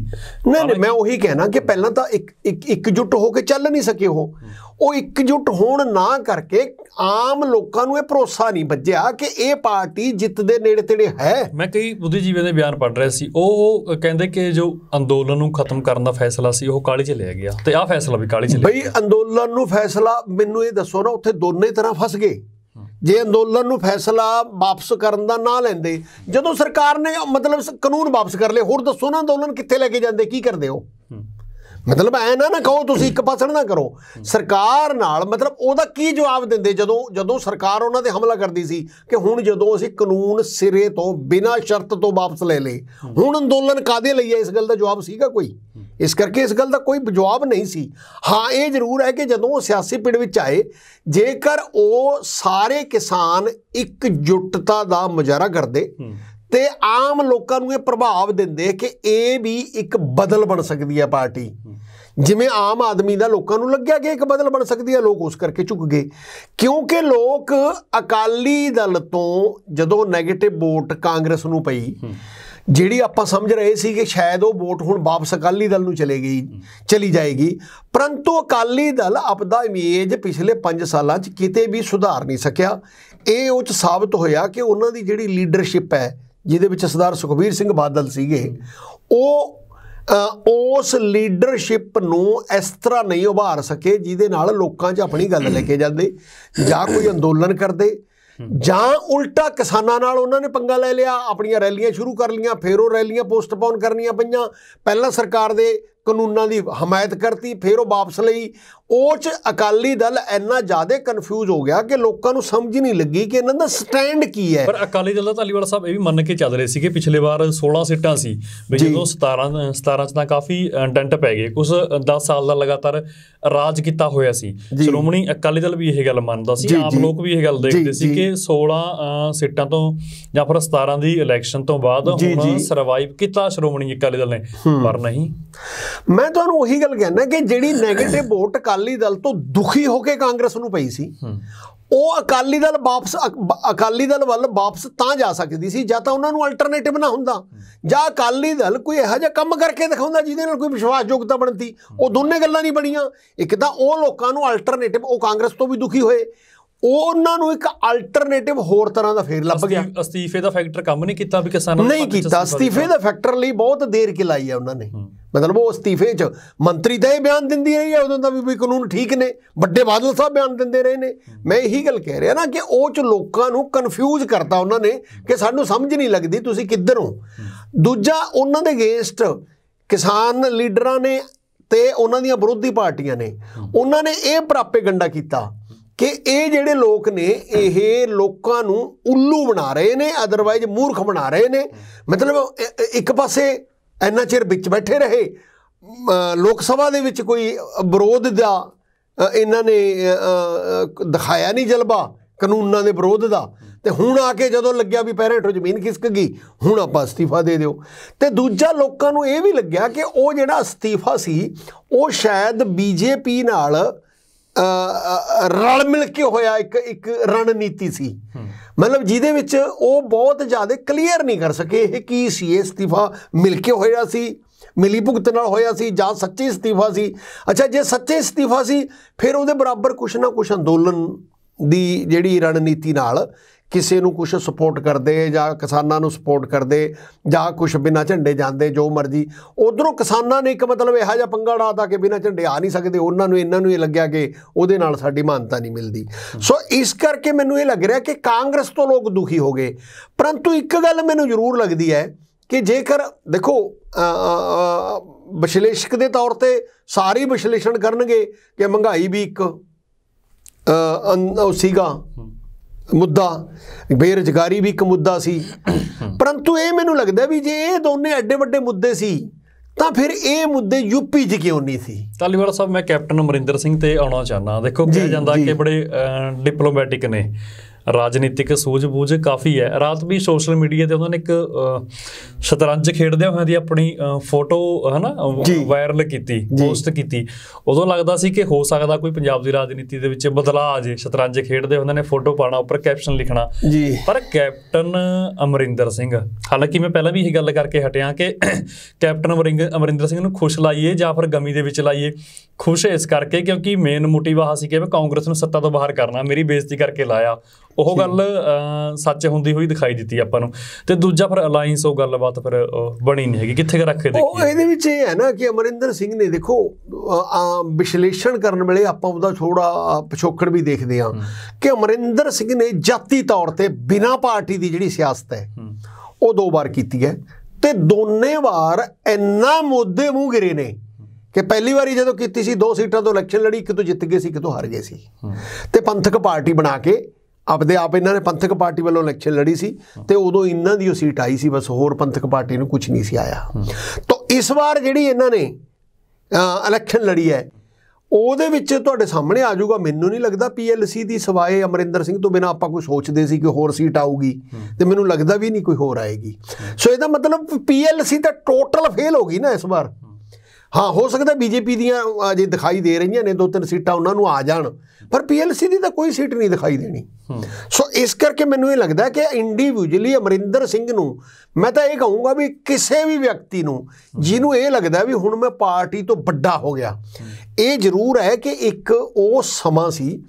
ਨਹੀਂ ਨਹੀਂ ਮੈਂ ਉਹੀ ਕਹਿਣਾ ਕਿ ਪਹਿਲਾਂ ਤਾਂ ਇੱਕ ਇੱਕ ਇਕਜੁੱਟ ਹੋ ਕੇ ਚੱਲ ਨਹੀਂ ਸਕੇ ਉਹ। ਉਹ ਇਕਜੁੱਟ ਹੋਣ ਨਾ ਕਰਕੇ ਆਮ ਲੋਕਾਂ ਨੂੰ ਇਹ ਭਰੋਸਾ ਨਹੀਂ ਵੱਜਿਆ ਕਿ ਇਹ ਪਾਰਟੀ ਜਿੱਤ ਦੇ ਨੇੜੇ ਤੇੜੇ ਹੈ। ਮੈਂ ਕਈ ਬੁੱਧੀਜੀਵੀਆਂ ਦੇ ਬਿਆਨ ਪੜ੍ਹ ਰਿਹਾ ਸੀ। ਉਹ ਕਹਿੰਦੇ ਕਿ ਜੋ ਅੰਦੋਲਨ ਨੂੰ ਖਤਮ ਕਰਨ ਦਾ ਫੈਸਲਾ ਸੀ ਉਹ ਕਾਲੀ ਚ ਲਿਆ ਗਿਆ। ਤੇ ਆਹ ਫੈਸਲਾ ਵੀ ਕਾਲੀ ਚ ਲਿਆ ਬਈ ਅੰਦੋਲਨ ਨੂੰ ਫੈਸਲਾ ਮੈਨੂੰ ਇਹ ਦੱਸੋ ਨਾ ਉੱਥੇ ਦੋਨੇ ਤਰ੍ਹਾਂ ਫਸ ਗਏ। ਜੇ ਅੰਦੋਲਨ ਨੂੰ ਫੈਸਲਾ ਵਾਪਸ ਕਰਨ ਦਾ ਨਾ ਲੈਂਦੇ ਜਦੋਂ ਸਰਕਾਰ ਨੇ ਮਤਲਬ ਕਾਨੂੰਨ ਵਾਪਸ ਕਰ ਲਏ ਹੋਰ ਦੱਸੋ ਨਾ ਅੰਦੋਲਨ ਕਿੱਥੇ ਲੈ ਕੇ ਜਾਂਦੇ ਕੀ ਕਰਦੇ ਹੋ। ਮਤਲਬ ਐ ਨਾ ਨਾ ਕਹੋ ਤੁਸੀਂ ਇੱਕ ਪਾਸਣ ਨਾ ਕਰੋ। ਸਰਕਾਰ ਨਾਲ ਮਤਲਬ ਉਹਦਾ ਕੀ ਜਵਾਬ ਦਿੰਦੇ ਜਦੋਂ ਜਦੋਂ ਸਰਕਾਰ ਉਹਨਾਂ ਤੇ ਹਮਲਾ ਕਰਦੀ ਸੀ ਕਿ ਹੁਣ ਜਦੋਂ ਅਸੀਂ ਕਾਨੂੰਨ ਸਿਰੇ ਤੋਂ ਬਿਨਾਂ ਸ਼ਰਤ ਤੋਂ ਵਾਪਸ ਲੈ ਲਏ ਹੁਣ ਅੰਦੋਲਨ ਕਾਦੇ ਲਈ ਹੈ? ਇਸ ਗੱਲ ਦਾ ਜਵਾਬ ਸੀਗਾ ਕੋਈ? ਇਸ ਕਰਕੇ ਇਸ ਗੱਲ ਦਾ ਕੋਈ ਜਵਾਬ ਨਹੀਂ ਸੀ। ਹਾਂ ਇਹ ਜ਼ਰੂਰ ਹੈ ਕਿ ਜਦੋਂ ਉਹ ਸਿਆਸੀ ਪਿੜ ਵਿੱਚ ਆਏ ਜੇਕਰ ਉਹ ਸਾਰੇ ਕਿਸਾਨ ਇਕਜੁੱਟਤਾ ਦਾ ਮੁਜ਼ਾਹਰਾ ਕਰਦੇ। ਤੇ ਆਮ ਲੋਕਾਂ ਨੂੰ ਇਹ ਪ੍ਰਭਾਵ ਦਿੰਦੇ ਕਿ ਇਹ ਵੀ ਇੱਕ ਬਦਲ ਬਣ ਸਕਦੀ ਹੈ ਪਾਰਟੀ। ਜਿਵੇਂ ਆਮ ਆਦਮੀ ਦਾ ਲੋਕਾਂ ਨੂੰ ਲੱਗਿਆ ਕਿ ਇੱਕ ਬਦਲ ਬਣ ਸਕਦੀ ਹੈ ਲੋਕ ਉਸ ਕਰਕੇ ਝੁਕ ਗਏ। ਕਿਉਂਕਿ ਲੋਕ ਅਕਾਲੀ ਦਲ ਤੋਂ ਜਦੋਂ 네ਗੇਟਿਵ ਵੋਟ ਕਾਂਗਰਸ ਨੂੰ ਪਈ ਜਿਹੜੀ ਆਪਾਂ ਸਮਝ ਰਹੇ ਸੀ ਕਿ ਸ਼ਾਇਦ ਉਹ ਵੋਟ ਹੁਣ ਵਾਪਸ ਅਕਾਲੀ ਦਲ ਨੂੰ ਚਲੇ ਗਈ, ਚਲੀ ਜਾਏਗੀ। ਪਰੰਤੂ ਅਕਾਲੀ ਦਲ ਆਪਦਾ ਇਮੇਜ ਪਿਛਲੇ 5 ਸਾਲਾਂ 'ਚ ਕਿਤੇ ਵੀ ਸੁਧਾਰ ਨਹੀਂ ਸਕਿਆ। ਇਹ ਉਹ 'ਚ ਸਾਬਤ ਹੋਇਆ ਕਿ ਉਹਨਾਂ ਦੀ ਜਿਹੜੀ ਲੀਡਰਸ਼ਿਪ ਹੈ, ਜਿਹਦੇ ਵਿੱਚ ਸਰਦਾਰ ਸੁਖਬੀਰ ਸਿੰਘ ਬਾਦਲ ਸੀਗੇ, ਉਹ ਉਸ ਲੀਡਰਸ਼ਿਪ ਨੂੰ ਇਸ ਤਰ੍ਹਾਂ ਨਹੀਂ ਉਭਾਰ ਸਕੇ ਜਿਹਦੇ ਨਾਲ ਲੋਕਾਂ 'ਚ ਆਪਣੀ ਗੱਲ ਲੈ ਕੇ ਜਾਂਦੇ, ਜਾਂ ਕੋਈ ਅੰਦੋਲਨ ਕਰਦੇ ਜਾਂ ਉਲਟਾ ਕਿਸਾਨਾਂ ਨਾਲ ਉਹਨਾਂ ਨੇ ਪੰਗਾ ਲੈ ਲਿਆ, ਆਪਣੀਆਂ ਰੈਲੀਆਂ ਸ਼ੁਰੂ ਕਰ ਲੀਆਂ ਫਿਰ ਉਹ ਰੈਲੀਆਂ ਪੋਸਟਪੋਨ ਕਰਨੀਆਂ ਪਈਆਂ। ਪਹਿਲਾਂ ਸਰਕਾਰ ਦੇ ਕਾਨੂੰਨਾਂ ਦੀ ਹਮਾਇਤ ਕਰਤੀ ਫਿਰ ਉਹ ਵਾਪਸ ਲਈ ਉਹ ਚ ਅਕਾਲੀ ਦਲ ਇੰਨਾ ਜ਼ਿਆਦਾ ਕਨਫਿਊਜ਼ ਹੋ ਗਿਆ ਕਿ ਲੋਕਾਂ ਨੂੰ ਸਮਝ ਨਹੀਂ ਲੱਗੀ ਕਿ ਇਹਨਾਂ ਦਾ ਸਟੈਂਡ ਕੀ ਹੈ ਪਰ ਅਕਾਲੀ ਦਲ ਦਾ ਧਾਲੀਵਾਲ ਸਾਹਿਬ ਇਹ ਵੀ ਮੰਨ ਕੇ ਚੱਲ ਰਹੇ ਸੀ ਕਿ ਪਿਛਲੇ ਵਾਰ 16 ਸੀਟਾਂ ਸੀ ਵੀ। ਜਦੋਂ 17 17 ਚ ਤਾਂ ਕਾਫੀ ਡੰਟ ਪੈ ਗਏ ਕੁਝ 10 ਸਾਲ ਦਾ ਲਗਾਤਾਰ ਰਾਜ ਕੀਤਾ ਹੋਇਆ ਸੀ। ਸ਼੍ਰੋਮਣੀ ਅਕਾਲੀ ਦਲ ਵੀ ਇਹ ਗੱਲ ਮੰਨਦਾ ਸੀ ਆਮ। ਲੋਕ ਵੀ ਇਹ ਗੱਲ ਦੇਖਦੇ ਸੀ। ਕਿ 16 ਅ, ਸੀਟਾਂ ਤੋਂ ਜਾਂ ਫਿਰ 17 ਦੀ ਇਲੈਕਸ਼ਨ ਤੋਂ ਬਾਅਦ ਹੁਣ। ਸਰਵਾਈਵ ਕੀਤਾ ਸ਼੍ਰੋਮਣੀ ਅਕਾਲੀ ਦਲ ਨੇ ਪਰ ਨਹੀਂ ਮੈਂ ਤੁਹਾਨੂੰ ਉਹੀ ਗੱਲ ਕਹਿਣਾ ਕਿ ਜਿਹੜੀ 네ਗੇਟਿਵ ਵੋਟ ਅਕਾਲੀ ਦਲ ਤੋਂ ਦੁਖੀ ਹੋ ਕੇ ਕਾਂਗਰਸ ਨੂੰ ਪਈ ਸੀ ਉਹ ਅਕਾਲੀ ਦਲ ਵਾਪਸ ਅਕਾਲੀ ਦਲ ਵੱਲ ਵਾਪਸ ਤਾਂ ਜਾ ਸਕਦੀ ਸੀ ਜਾਂ ਤਾਂ ਉਹਨਾਂ ਨੂੰ ਅਲਟਰਨੇਟਿਵ ਨਾ ਹੁੰਦਾ। ਜਾਂ ਅਕਾਲੀ ਦਲ ਕੋਈ ਇਹੋ ਜਿਹਾ ਕੰਮ ਕਰਕੇ ਦਿਖਾਉਂਦਾ ਜਿਹਦੇ ਨਾਲ ਕੋਈ ਵਿਸ਼ਵਾਸਯੋਗਤਾ ਬਣਦੀ। ਉਹ ਦੋਨੇ ਗੱਲਾਂ ਨਹੀਂ ਬਣੀਆਂ। ਇੱਕ ਤਾਂ ਉਹ ਲੋਕਾਂ ਨੂੰ ਅਲਟਰਨੇਟਿਵ ਉਹ ਕਾਂਗਰਸ ਤੋਂ ਵੀ ਦੁਖੀ ਹੋਏ। ਉਹ ਉਹਨਾਂ ਨੂੰ ਇੱਕ ਅਲਟਰਨੇਟਿਵ ਹੋਰ ਤਰ੍ਹਾਂ ਦਾ ਫੇਰ ਲੱਭ ਗਿਆ। ਅਸਤੀ- ਅਸਤੀਫੇ ਦਾ ਫੈਕਟਰ ਕੰਮ ਨਹੀਂ ਕੀਤਾ ਵੀ ਕਿਸਾਨਾਂ ਨੂੰ ਨਹੀਂ ਕੀਤਾ। ਅਸਤੀਫਾ ਦਾ ਫੈਕਟਰ ਲਈ ਬਹੁਤ ਦੇਰ ਕਿ ਲਾਈ ਹੈ ਉਹਨਾਂ ਨੇ। ਮਤਲਬ ਉਹ ਅਸਤੀਫੇ 'ਚ ਮੰਤਰੀ ਤਾਂ ਇਹ ਬਿਆਨ ਦਿੰਦੀ ਰਹੀ ਹੈ ਉਦੋਂ ਦਾ ਵੀ ਕਾਨੂੰਨ ਠੀਕ ਨੇ। ਵੱਡੇ ਬਾਦਲ ਸਾਹਿਬ ਬਿਆਨ ਦਿੰਦੇ ਰਹੇ ਨੇ। ਮੈਂ ਇਹੀ ਗੱਲ ਕਹਿ ਰਿਹਾ ਨਾ ਕਿ ਉਹ 'ਚ ਲੋਕਾਂ ਨੂੰ ਕਨਫਿਊਜ਼ ਕਰਤਾ ਉਹਨਾਂ ਨੇ ਕਿ ਸਾਨੂੰ ਸਮਝ ਨਹੀਂ ਲੱਗਦੀ ਤੁਸੀਂ ਕਿੱਧਰ ਹੋ। ਦੂਜਾ ਉਹਨਾਂ ਦੇ ਅਗੇਂਸਟ ਕਿਸਾਨ ਲੀਡਰਾਂ ਨੇ ਤੇ ਉਹਨਾਂ ਦੀਆਂ ਵਿਰੋਧੀ ਪਾਰਟੀਆਂ ਨੇ। ਉਹਨਾਂ ਨੇ ਇਹ ਪ੍ਰਾਪੇਗੰਡਾ ਕੀਤਾ। ਕਿ ਇਹ ਜਿਹੜੇ ਲੋਕ ਨੇ ਇਹ ਲੋਕਾਂ ਨੂੰ ਉੱਲੂ ਬਣਾ ਰਹੇ ਨੇ ਅਦਰਵਾਈਜ਼ ਮੂਰਖ ਬਣਾ ਰਹੇ ਨੇ। ਮਤਲਬ ਇੱਕ ਪਾਸੇ ਇੰਨਾ ਚਿਰ ਵਿੱਚ ਬੈਠੇ ਰਹੇ ਲੋਕ ਸਭਾ ਦੇ ਵਿੱਚ ਕੋਈ ਵਿਰੋਧ ਦਾ ਇਹਨਾਂ ਨੇ ਦਿਖਾਇਆ ਨਹੀਂ ਜਲਵਾ ਕਾਨੂੰਨਾਂ ਦੇ ਵਿਰੋਧ ਦਾ। ਤੇ ਹੁਣ ਆ ਕੇ ਜਦੋਂ ਲੱਗਿਆ ਵੀ ਪਹਿਰੇ ਹੇਠੋਂ ਜ਼ਮੀਨ ਖਿਸਕ ਗਈ ਹੁਣ ਆਪਾਂ ਅਸਤੀਫਾ ਦੇ ਦਿਓ। ਤੇ ਦੂਜਾ ਲੋਕਾਂ ਨੂੰ ਇਹ ਵੀ ਲੱਗਿਆ ਕਿ ਉਹ ਜਿਹੜਾ ਅਸਤੀਫਾ ਸੀ ਉਹ ਸ਼ਾਇਦ ਬੀਜੇਪੀ ਨਾਲ ਅ, ਅ, ਰਲ ਮਿਲ ਕੇ ਹੋਇਆ ਇੱਕ ਇੱਕ ਰਣਨੀਤੀ ਸੀ। ਮਤਲਬ ਜਿਹਦੇ ਵਿੱਚ ਉਹ ਬਹੁਤ ਜ਼ਿਆਦਾ ਕਲੀਅਰ ਨਹੀਂ ਕਰ ਸਕੇ ਇਹ ਕੀ ਸੀ ਇਹ ਅਸਤੀਫਾ ਮਿਲ ਕੇ ਹੋਇਆ ਸੀ ਮਿਲੀ ਭੁਗਤ ਨਾਲ ਹੋਇਆ ਸੀ ਜਾਂ ਸੱਚੇ ਅਸਤੀਫਾ ਸੀ। ਅੱਛਾ ਜੇ ਸੱਚੇ ਅਸਤੀਫਾ ਸੀ ਫਿਰ ਉਹਦੇ ਬਰਾਬਰ ਕੁਛ ਨਾ ਕੁਛ ਅੰਦੋਲਨ ਦੀ ਜਿਹੜੀ ਰਣਨੀਤੀ ਨਾਲ ਕਿਸੇ ਨੂੰ ਕੁਝ ਸਪੋਰਟ ਕਰਦੇ ਜਾਂ ਕਿਸਾਨਾਂ ਨੂੰ ਸਪੋਰਟ ਕਰਦੇ ਜਾਂ ਕੁਝ ਬਿਨਾਂ ਝੰਡੇ ਜਾਂਦੇ, ਜੋ ਮਰਜ਼ੀ। ਉਧਰੋਂ ਕਿਸਾਨਾਂ ਨੇ ਇੱਕ ਮਤਲਬ ਇਹੋ ਜਿਹਾ ਪੰਗਾ ਢਾਤਾ ਕਿ ਬਿਨਾਂ ਝੰਡੇ ਆ ਨਹੀਂ ਸਕਦੇ, ਉਹਨਾਂ ਨੂੰ, ਇਹਨਾਂ ਨੂੰ ਇਹ ਲੱਗਿਆ ਕਿ ਉਹਦੇ ਨਾਲ ਸਾਡੀ ਮਾਨਤਾ ਨਹੀਂ ਮਿਲਦੀ। ਸੋ ਇਸ ਕਰਕੇ ਮੈਨੂੰ ਇਹ ਲੱਗ ਰਿਹਾ ਕਿ ਕਾਂਗਰਸ ਤੋਂ ਲੋਕ ਦੁਖੀ ਹੋ ਗਏ। ਪਰੰਤੂ ਇੱਕ ਗੱਲ ਮੈਨੂੰ ਜ਼ਰੂਰ ਲੱਗਦੀ ਹੈ ਕਿ ਜੇਕਰ ਦੇਖੋ ਵਿਸ਼ਲੇਸ਼ਕ ਦੇ ਤੌਰ ਤੇ ਸਾਰੇ ਵਿਸ਼ਲੇਸ਼ਣ ਕਰਨਗੇ ਕਿ ਮਹਿੰਗਾਈ ਵੀ ਇੱਕ ਸੀਗਾ। ਮੁੱਦਾ ਬੇਰੁਜ਼ਗਾਰੀ ਵੀ ਇੱਕ ਮੁੱਦਾ ਸੀ। ਪਰੰਤੂ ਇਹ ਮੈਨੂੰ ਲੱਗਦਾ ਵੀ ਜੇ ਇਹ ਦੋਨੇ ਐਡੇ ਵੱਡੇ ਮੁੱਦੇ ਸੀ ਤਾਂ ਫਿਰ ਇਹ ਮੁੱਦੇ ਯੂਪੀ 'ਚ ਕਿਉਂ ਨਹੀਂ ਸੀ? ਧਾਲੀਵਾਲ ਸਾਹਿਬ ਮੈਂ ਕੈਪਟਨ ਅਮਰਿੰਦਰ ਸਿੰਘ ਤੇ ਆਉਣਾ ਚਾਹਨਾ ਦੇਖੋ ਕਿਹਾ ਜਾਂਦਾ। ਕਿ ਬੜੇ ਡਿਪਲੋਮੈਟਿਕ ਨੇ। ਰਾਜਨੀਤਿਕ ਸੂਝ-ਬੂਝ ਕਾਫੀ ਹੈ। ਰਾਤ ਵੀ ਸੋਸ਼ਲ ਮੀਡੀਆ ਤੇ ਉਹਨਾਂ ਨੇ ਇੱਕ ਸ਼ਤਰੰਜ ਖੇਡਦੇ ਹੋਏ ਦੀ ਆਪਣੀ ਫੋਟੋ ਹਨਾ। ਵਾਇਰਲ ਕੀਤੀ ਪੋਸਟ ਕੀਤੀ। ਉਦੋਂ ਲੱਗਦਾ ਸੀ ਕਿ ਹੋ ਸਕਦਾ ਕੋਈ ਪੰਜਾਬ ਦੀ ਰਾਜਨੀਤੀ ਦੇ ਵਿੱਚ ਬਦਲਾਅ ਆ ਜੇ। ਸ਼ਤਰੰਜ ਖੇਡਦੇ ਉਹਨਾਂ ਨੇ ਫੋਟੋ ਪਾਣਾ ਉੱਪਰ ਕੈਪਸ਼ਨ ਲਿਖਣਾ। ਪਰ ਕੈਪਟਨ ਅਮਰਿੰਦਰ ਸਿੰਘ ਹਾਲਾਂਕਿ ਮੈਂ ਪਹਿਲਾਂ ਵੀ ਇਹ ਗੱਲ ਕਰਕੇ ਹਟਿਆ ਕਿ ਕੈਪਟਨ ਅਮਰਿੰਦਰ ਸਿੰਘ ਨੂੰ ਖੁਸ਼ ਲਾਈਏ ਜਾਂ ਫਿਰ ਗਮੀ ਦੇ ਵਿੱਚ ਲਾਈਏ। ਖੁਸ਼ ਇਸ ਕਰਕੇ ਕਿਉਂਕਿ ਮੇਨ ਮੋਟਿਵ ਆਹ ਸੀ ਕਿ ਮੈਂ ਕਾਂਗਰਸ ਨੂੰ ਸੱਤਾ ਤੋਂ ਬਾਹਰ ਕਰਨਾ। ਮੇਰੀ ਬੇਇੱਜ਼ਤੀ ਕਰਕੇ ਲਾਇਆ। ਉਹ ਗੱਲ ਸੱਚ ਹੁੰਦੀ ਹੋਈ ਦਿਖਾਈ ਦਿੱਤੀ ਆਪਾਂ ਨੂੰ। ਤੇ ਦੂਜਾ ਫਿਰ ਅਲਾਈਅੰਸ ਉਹ ਗੱਲਬਾਤ ਫਿਰ ਬਣੀ ਨਹੀਂ ਹੈਗੀ। ਕਿੱਥੇ ਰੱਖੇ ਉਹ ਦੇਖੀਏ ਇਹਦੇ ਵਿੱਚ ਇਹ ਹੈ ਨਾ ਕਿ ਅਮਰਿੰਦਰ ਸਿੰਘ ਨੇ ਦੇਖੋ ਆ, ਵਿਸ਼ਲੇਸ਼ਣ ਕਰਨ ਵੇਲੇ ਆਪਾਂ ਉਹਦਾ ਥੋੜਾ ਪਿਛੋਕੜ ਵੀ ਦੇਖਦੇ ਹਾਂ ਕਿ ਅਮਰਿੰਦਰ ਸਿੰਘ ਨੇ ਜਾਤੀ ਤੌਰ ਤੇ ਬਿਨਾਂ ਪਾਰਟੀ ਦੀ ਜਿਹੜੀ ਸਿਆਸਤ ਹੈ ਹੂੰ। ਉਹ ਦੋ ਵਾਰ ਕੀਤੀ ਹੈ। ਤੇ ਦੋਨੇ ਵਾਰ ਇੰਨਾ ਮੁੱਦੇ ਮੂੰਹ ਗਿਰੇ ਨੇ ਕਿ ਪਹਿਲੀ ਵਾਰੀ ਜਦੋਂ ਕੀਤੀ ਸੀ ਦੋ ਸੀਟਾਂ ਤੋਂ ਇਲੈਕਸ਼ਨ ਲੜੀ ਇੱਕ ਤੋਂ ਜਿੱਤ ਗਏ ਸੀ ਇੱਕ ਤੋਂ ਹਾਰ ਗਏ ਸੀ। ਤੇ ਪੰਥਕ ਪਾਰਟੀ ਬਣਾ ਕੇ ਆਪਦੇ ਆਪ ਇਹਨਾਂ ਨੇ ਪੰਥਕ ਪਾਰਟੀ ਵੱਲੋਂ ਇਲੈਕਸ਼ਨ ਲੜੀ ਸੀ ਤੇ ਉਦੋਂ ਇਹਨਾਂ ਦੀ ਉਹ ਸੀਟ ਆਈ ਸੀ, ਬਸ ਹੋਰ ਪੰਥਕ ਪਾਰਟੀ ਨੂੰ ਕੁਝ ਨਹੀਂ ਸੀ ਆਇਆ। ਤਾਂ ਇਸ ਵਾਰ ਜਿਹੜੀ ਇਹਨਾਂ ਨੇ ਇਲੈਕਸ਼ਨ ਲੜੀ ਹੈ, ਉਹਦੇ ਵਿੱਚ ਤੁਹਾਡੇ ਸਾਹਮਣੇ ਆ ਜਾਊਗਾ। ਮੈਨੂੰ ਨਹੀਂ ਲੱਗਦਾ ਪੀਐਲਸੀ ਦੀ ਸਵਾਏ ਅਮਰਿੰਦਰ ਸਿੰਘ ਤੋਂ ਬਿਨਾ ਆਪਾਂ ਕੋਈ ਸੋਚਦੇ ਸੀ ਕਿ ਹੋਰ ਸੀਟ ਆਊਗੀ ਤੇ ਮੈਨੂੰ ਲੱਗਦਾ ਵੀ ਨਹੀਂ ਕੋਈ ਹੋਰ ਆਏਗੀ। ਸੋ ਇਹਦਾ ਮਤਲਬ ਪੀਐਲਸੀ ਤਾਂ ਟੋਟਲ ਫੇਲ ਹੋ ਗਈ ਨਾ ਇਸ ਵਾਰ। ਹਾਂ, ਹੋ ਸਕਦਾ ਬੀਜੇਪੀ ਦੀਆਂ ਅਜੇ ਦਿਖਾਈ ਦੇ ਰਹੀਆਂ ਨੇ, ਦੋ ਤਿੰਨ ਸੀਟਾਂ ਉਹਨਾਂ ਨੂੰ ਆ ਜਾਣ। ਪਰ ਪੀਐਲਸੀ ਦੀ ਤਾਂ ਕੋਈ ਸੀਟ ਨਹੀਂ ਦਿਖਾਈ ਦੇਣੀ। ਸੋ ਇਸ ਕਰਕੇ ਮੈਨੂੰ ਇਹ ਲੱਗਦਾ ਕਿ ਇੰਡੀਵਿਜੂਅਲੀ ਅਮਰਿੰਦਰ ਸਿੰਘ ਨੂੰ ਮੈਂ ਤਾਂ ਇਹ ਕਹੂੰਗਾ ਵੀ ਕਿਸੇ ਵੀ ਵਿਅਕਤੀ ਨੂੰ, ਜਿਹਨੂੰ ਇਹ ਲੱਗਦਾ ਵੀ ਹੁਣ ਮੈਂ ਪਾਰਟੀ ਤੋਂ ਵੱਡਾ ਹੋ ਗਿਆ, ਇਹ ਜ਼ਰੂਰ ਹੈ ਕਿ ਇੱਕ ਉਹ ਸਮਾਂ ਸੀ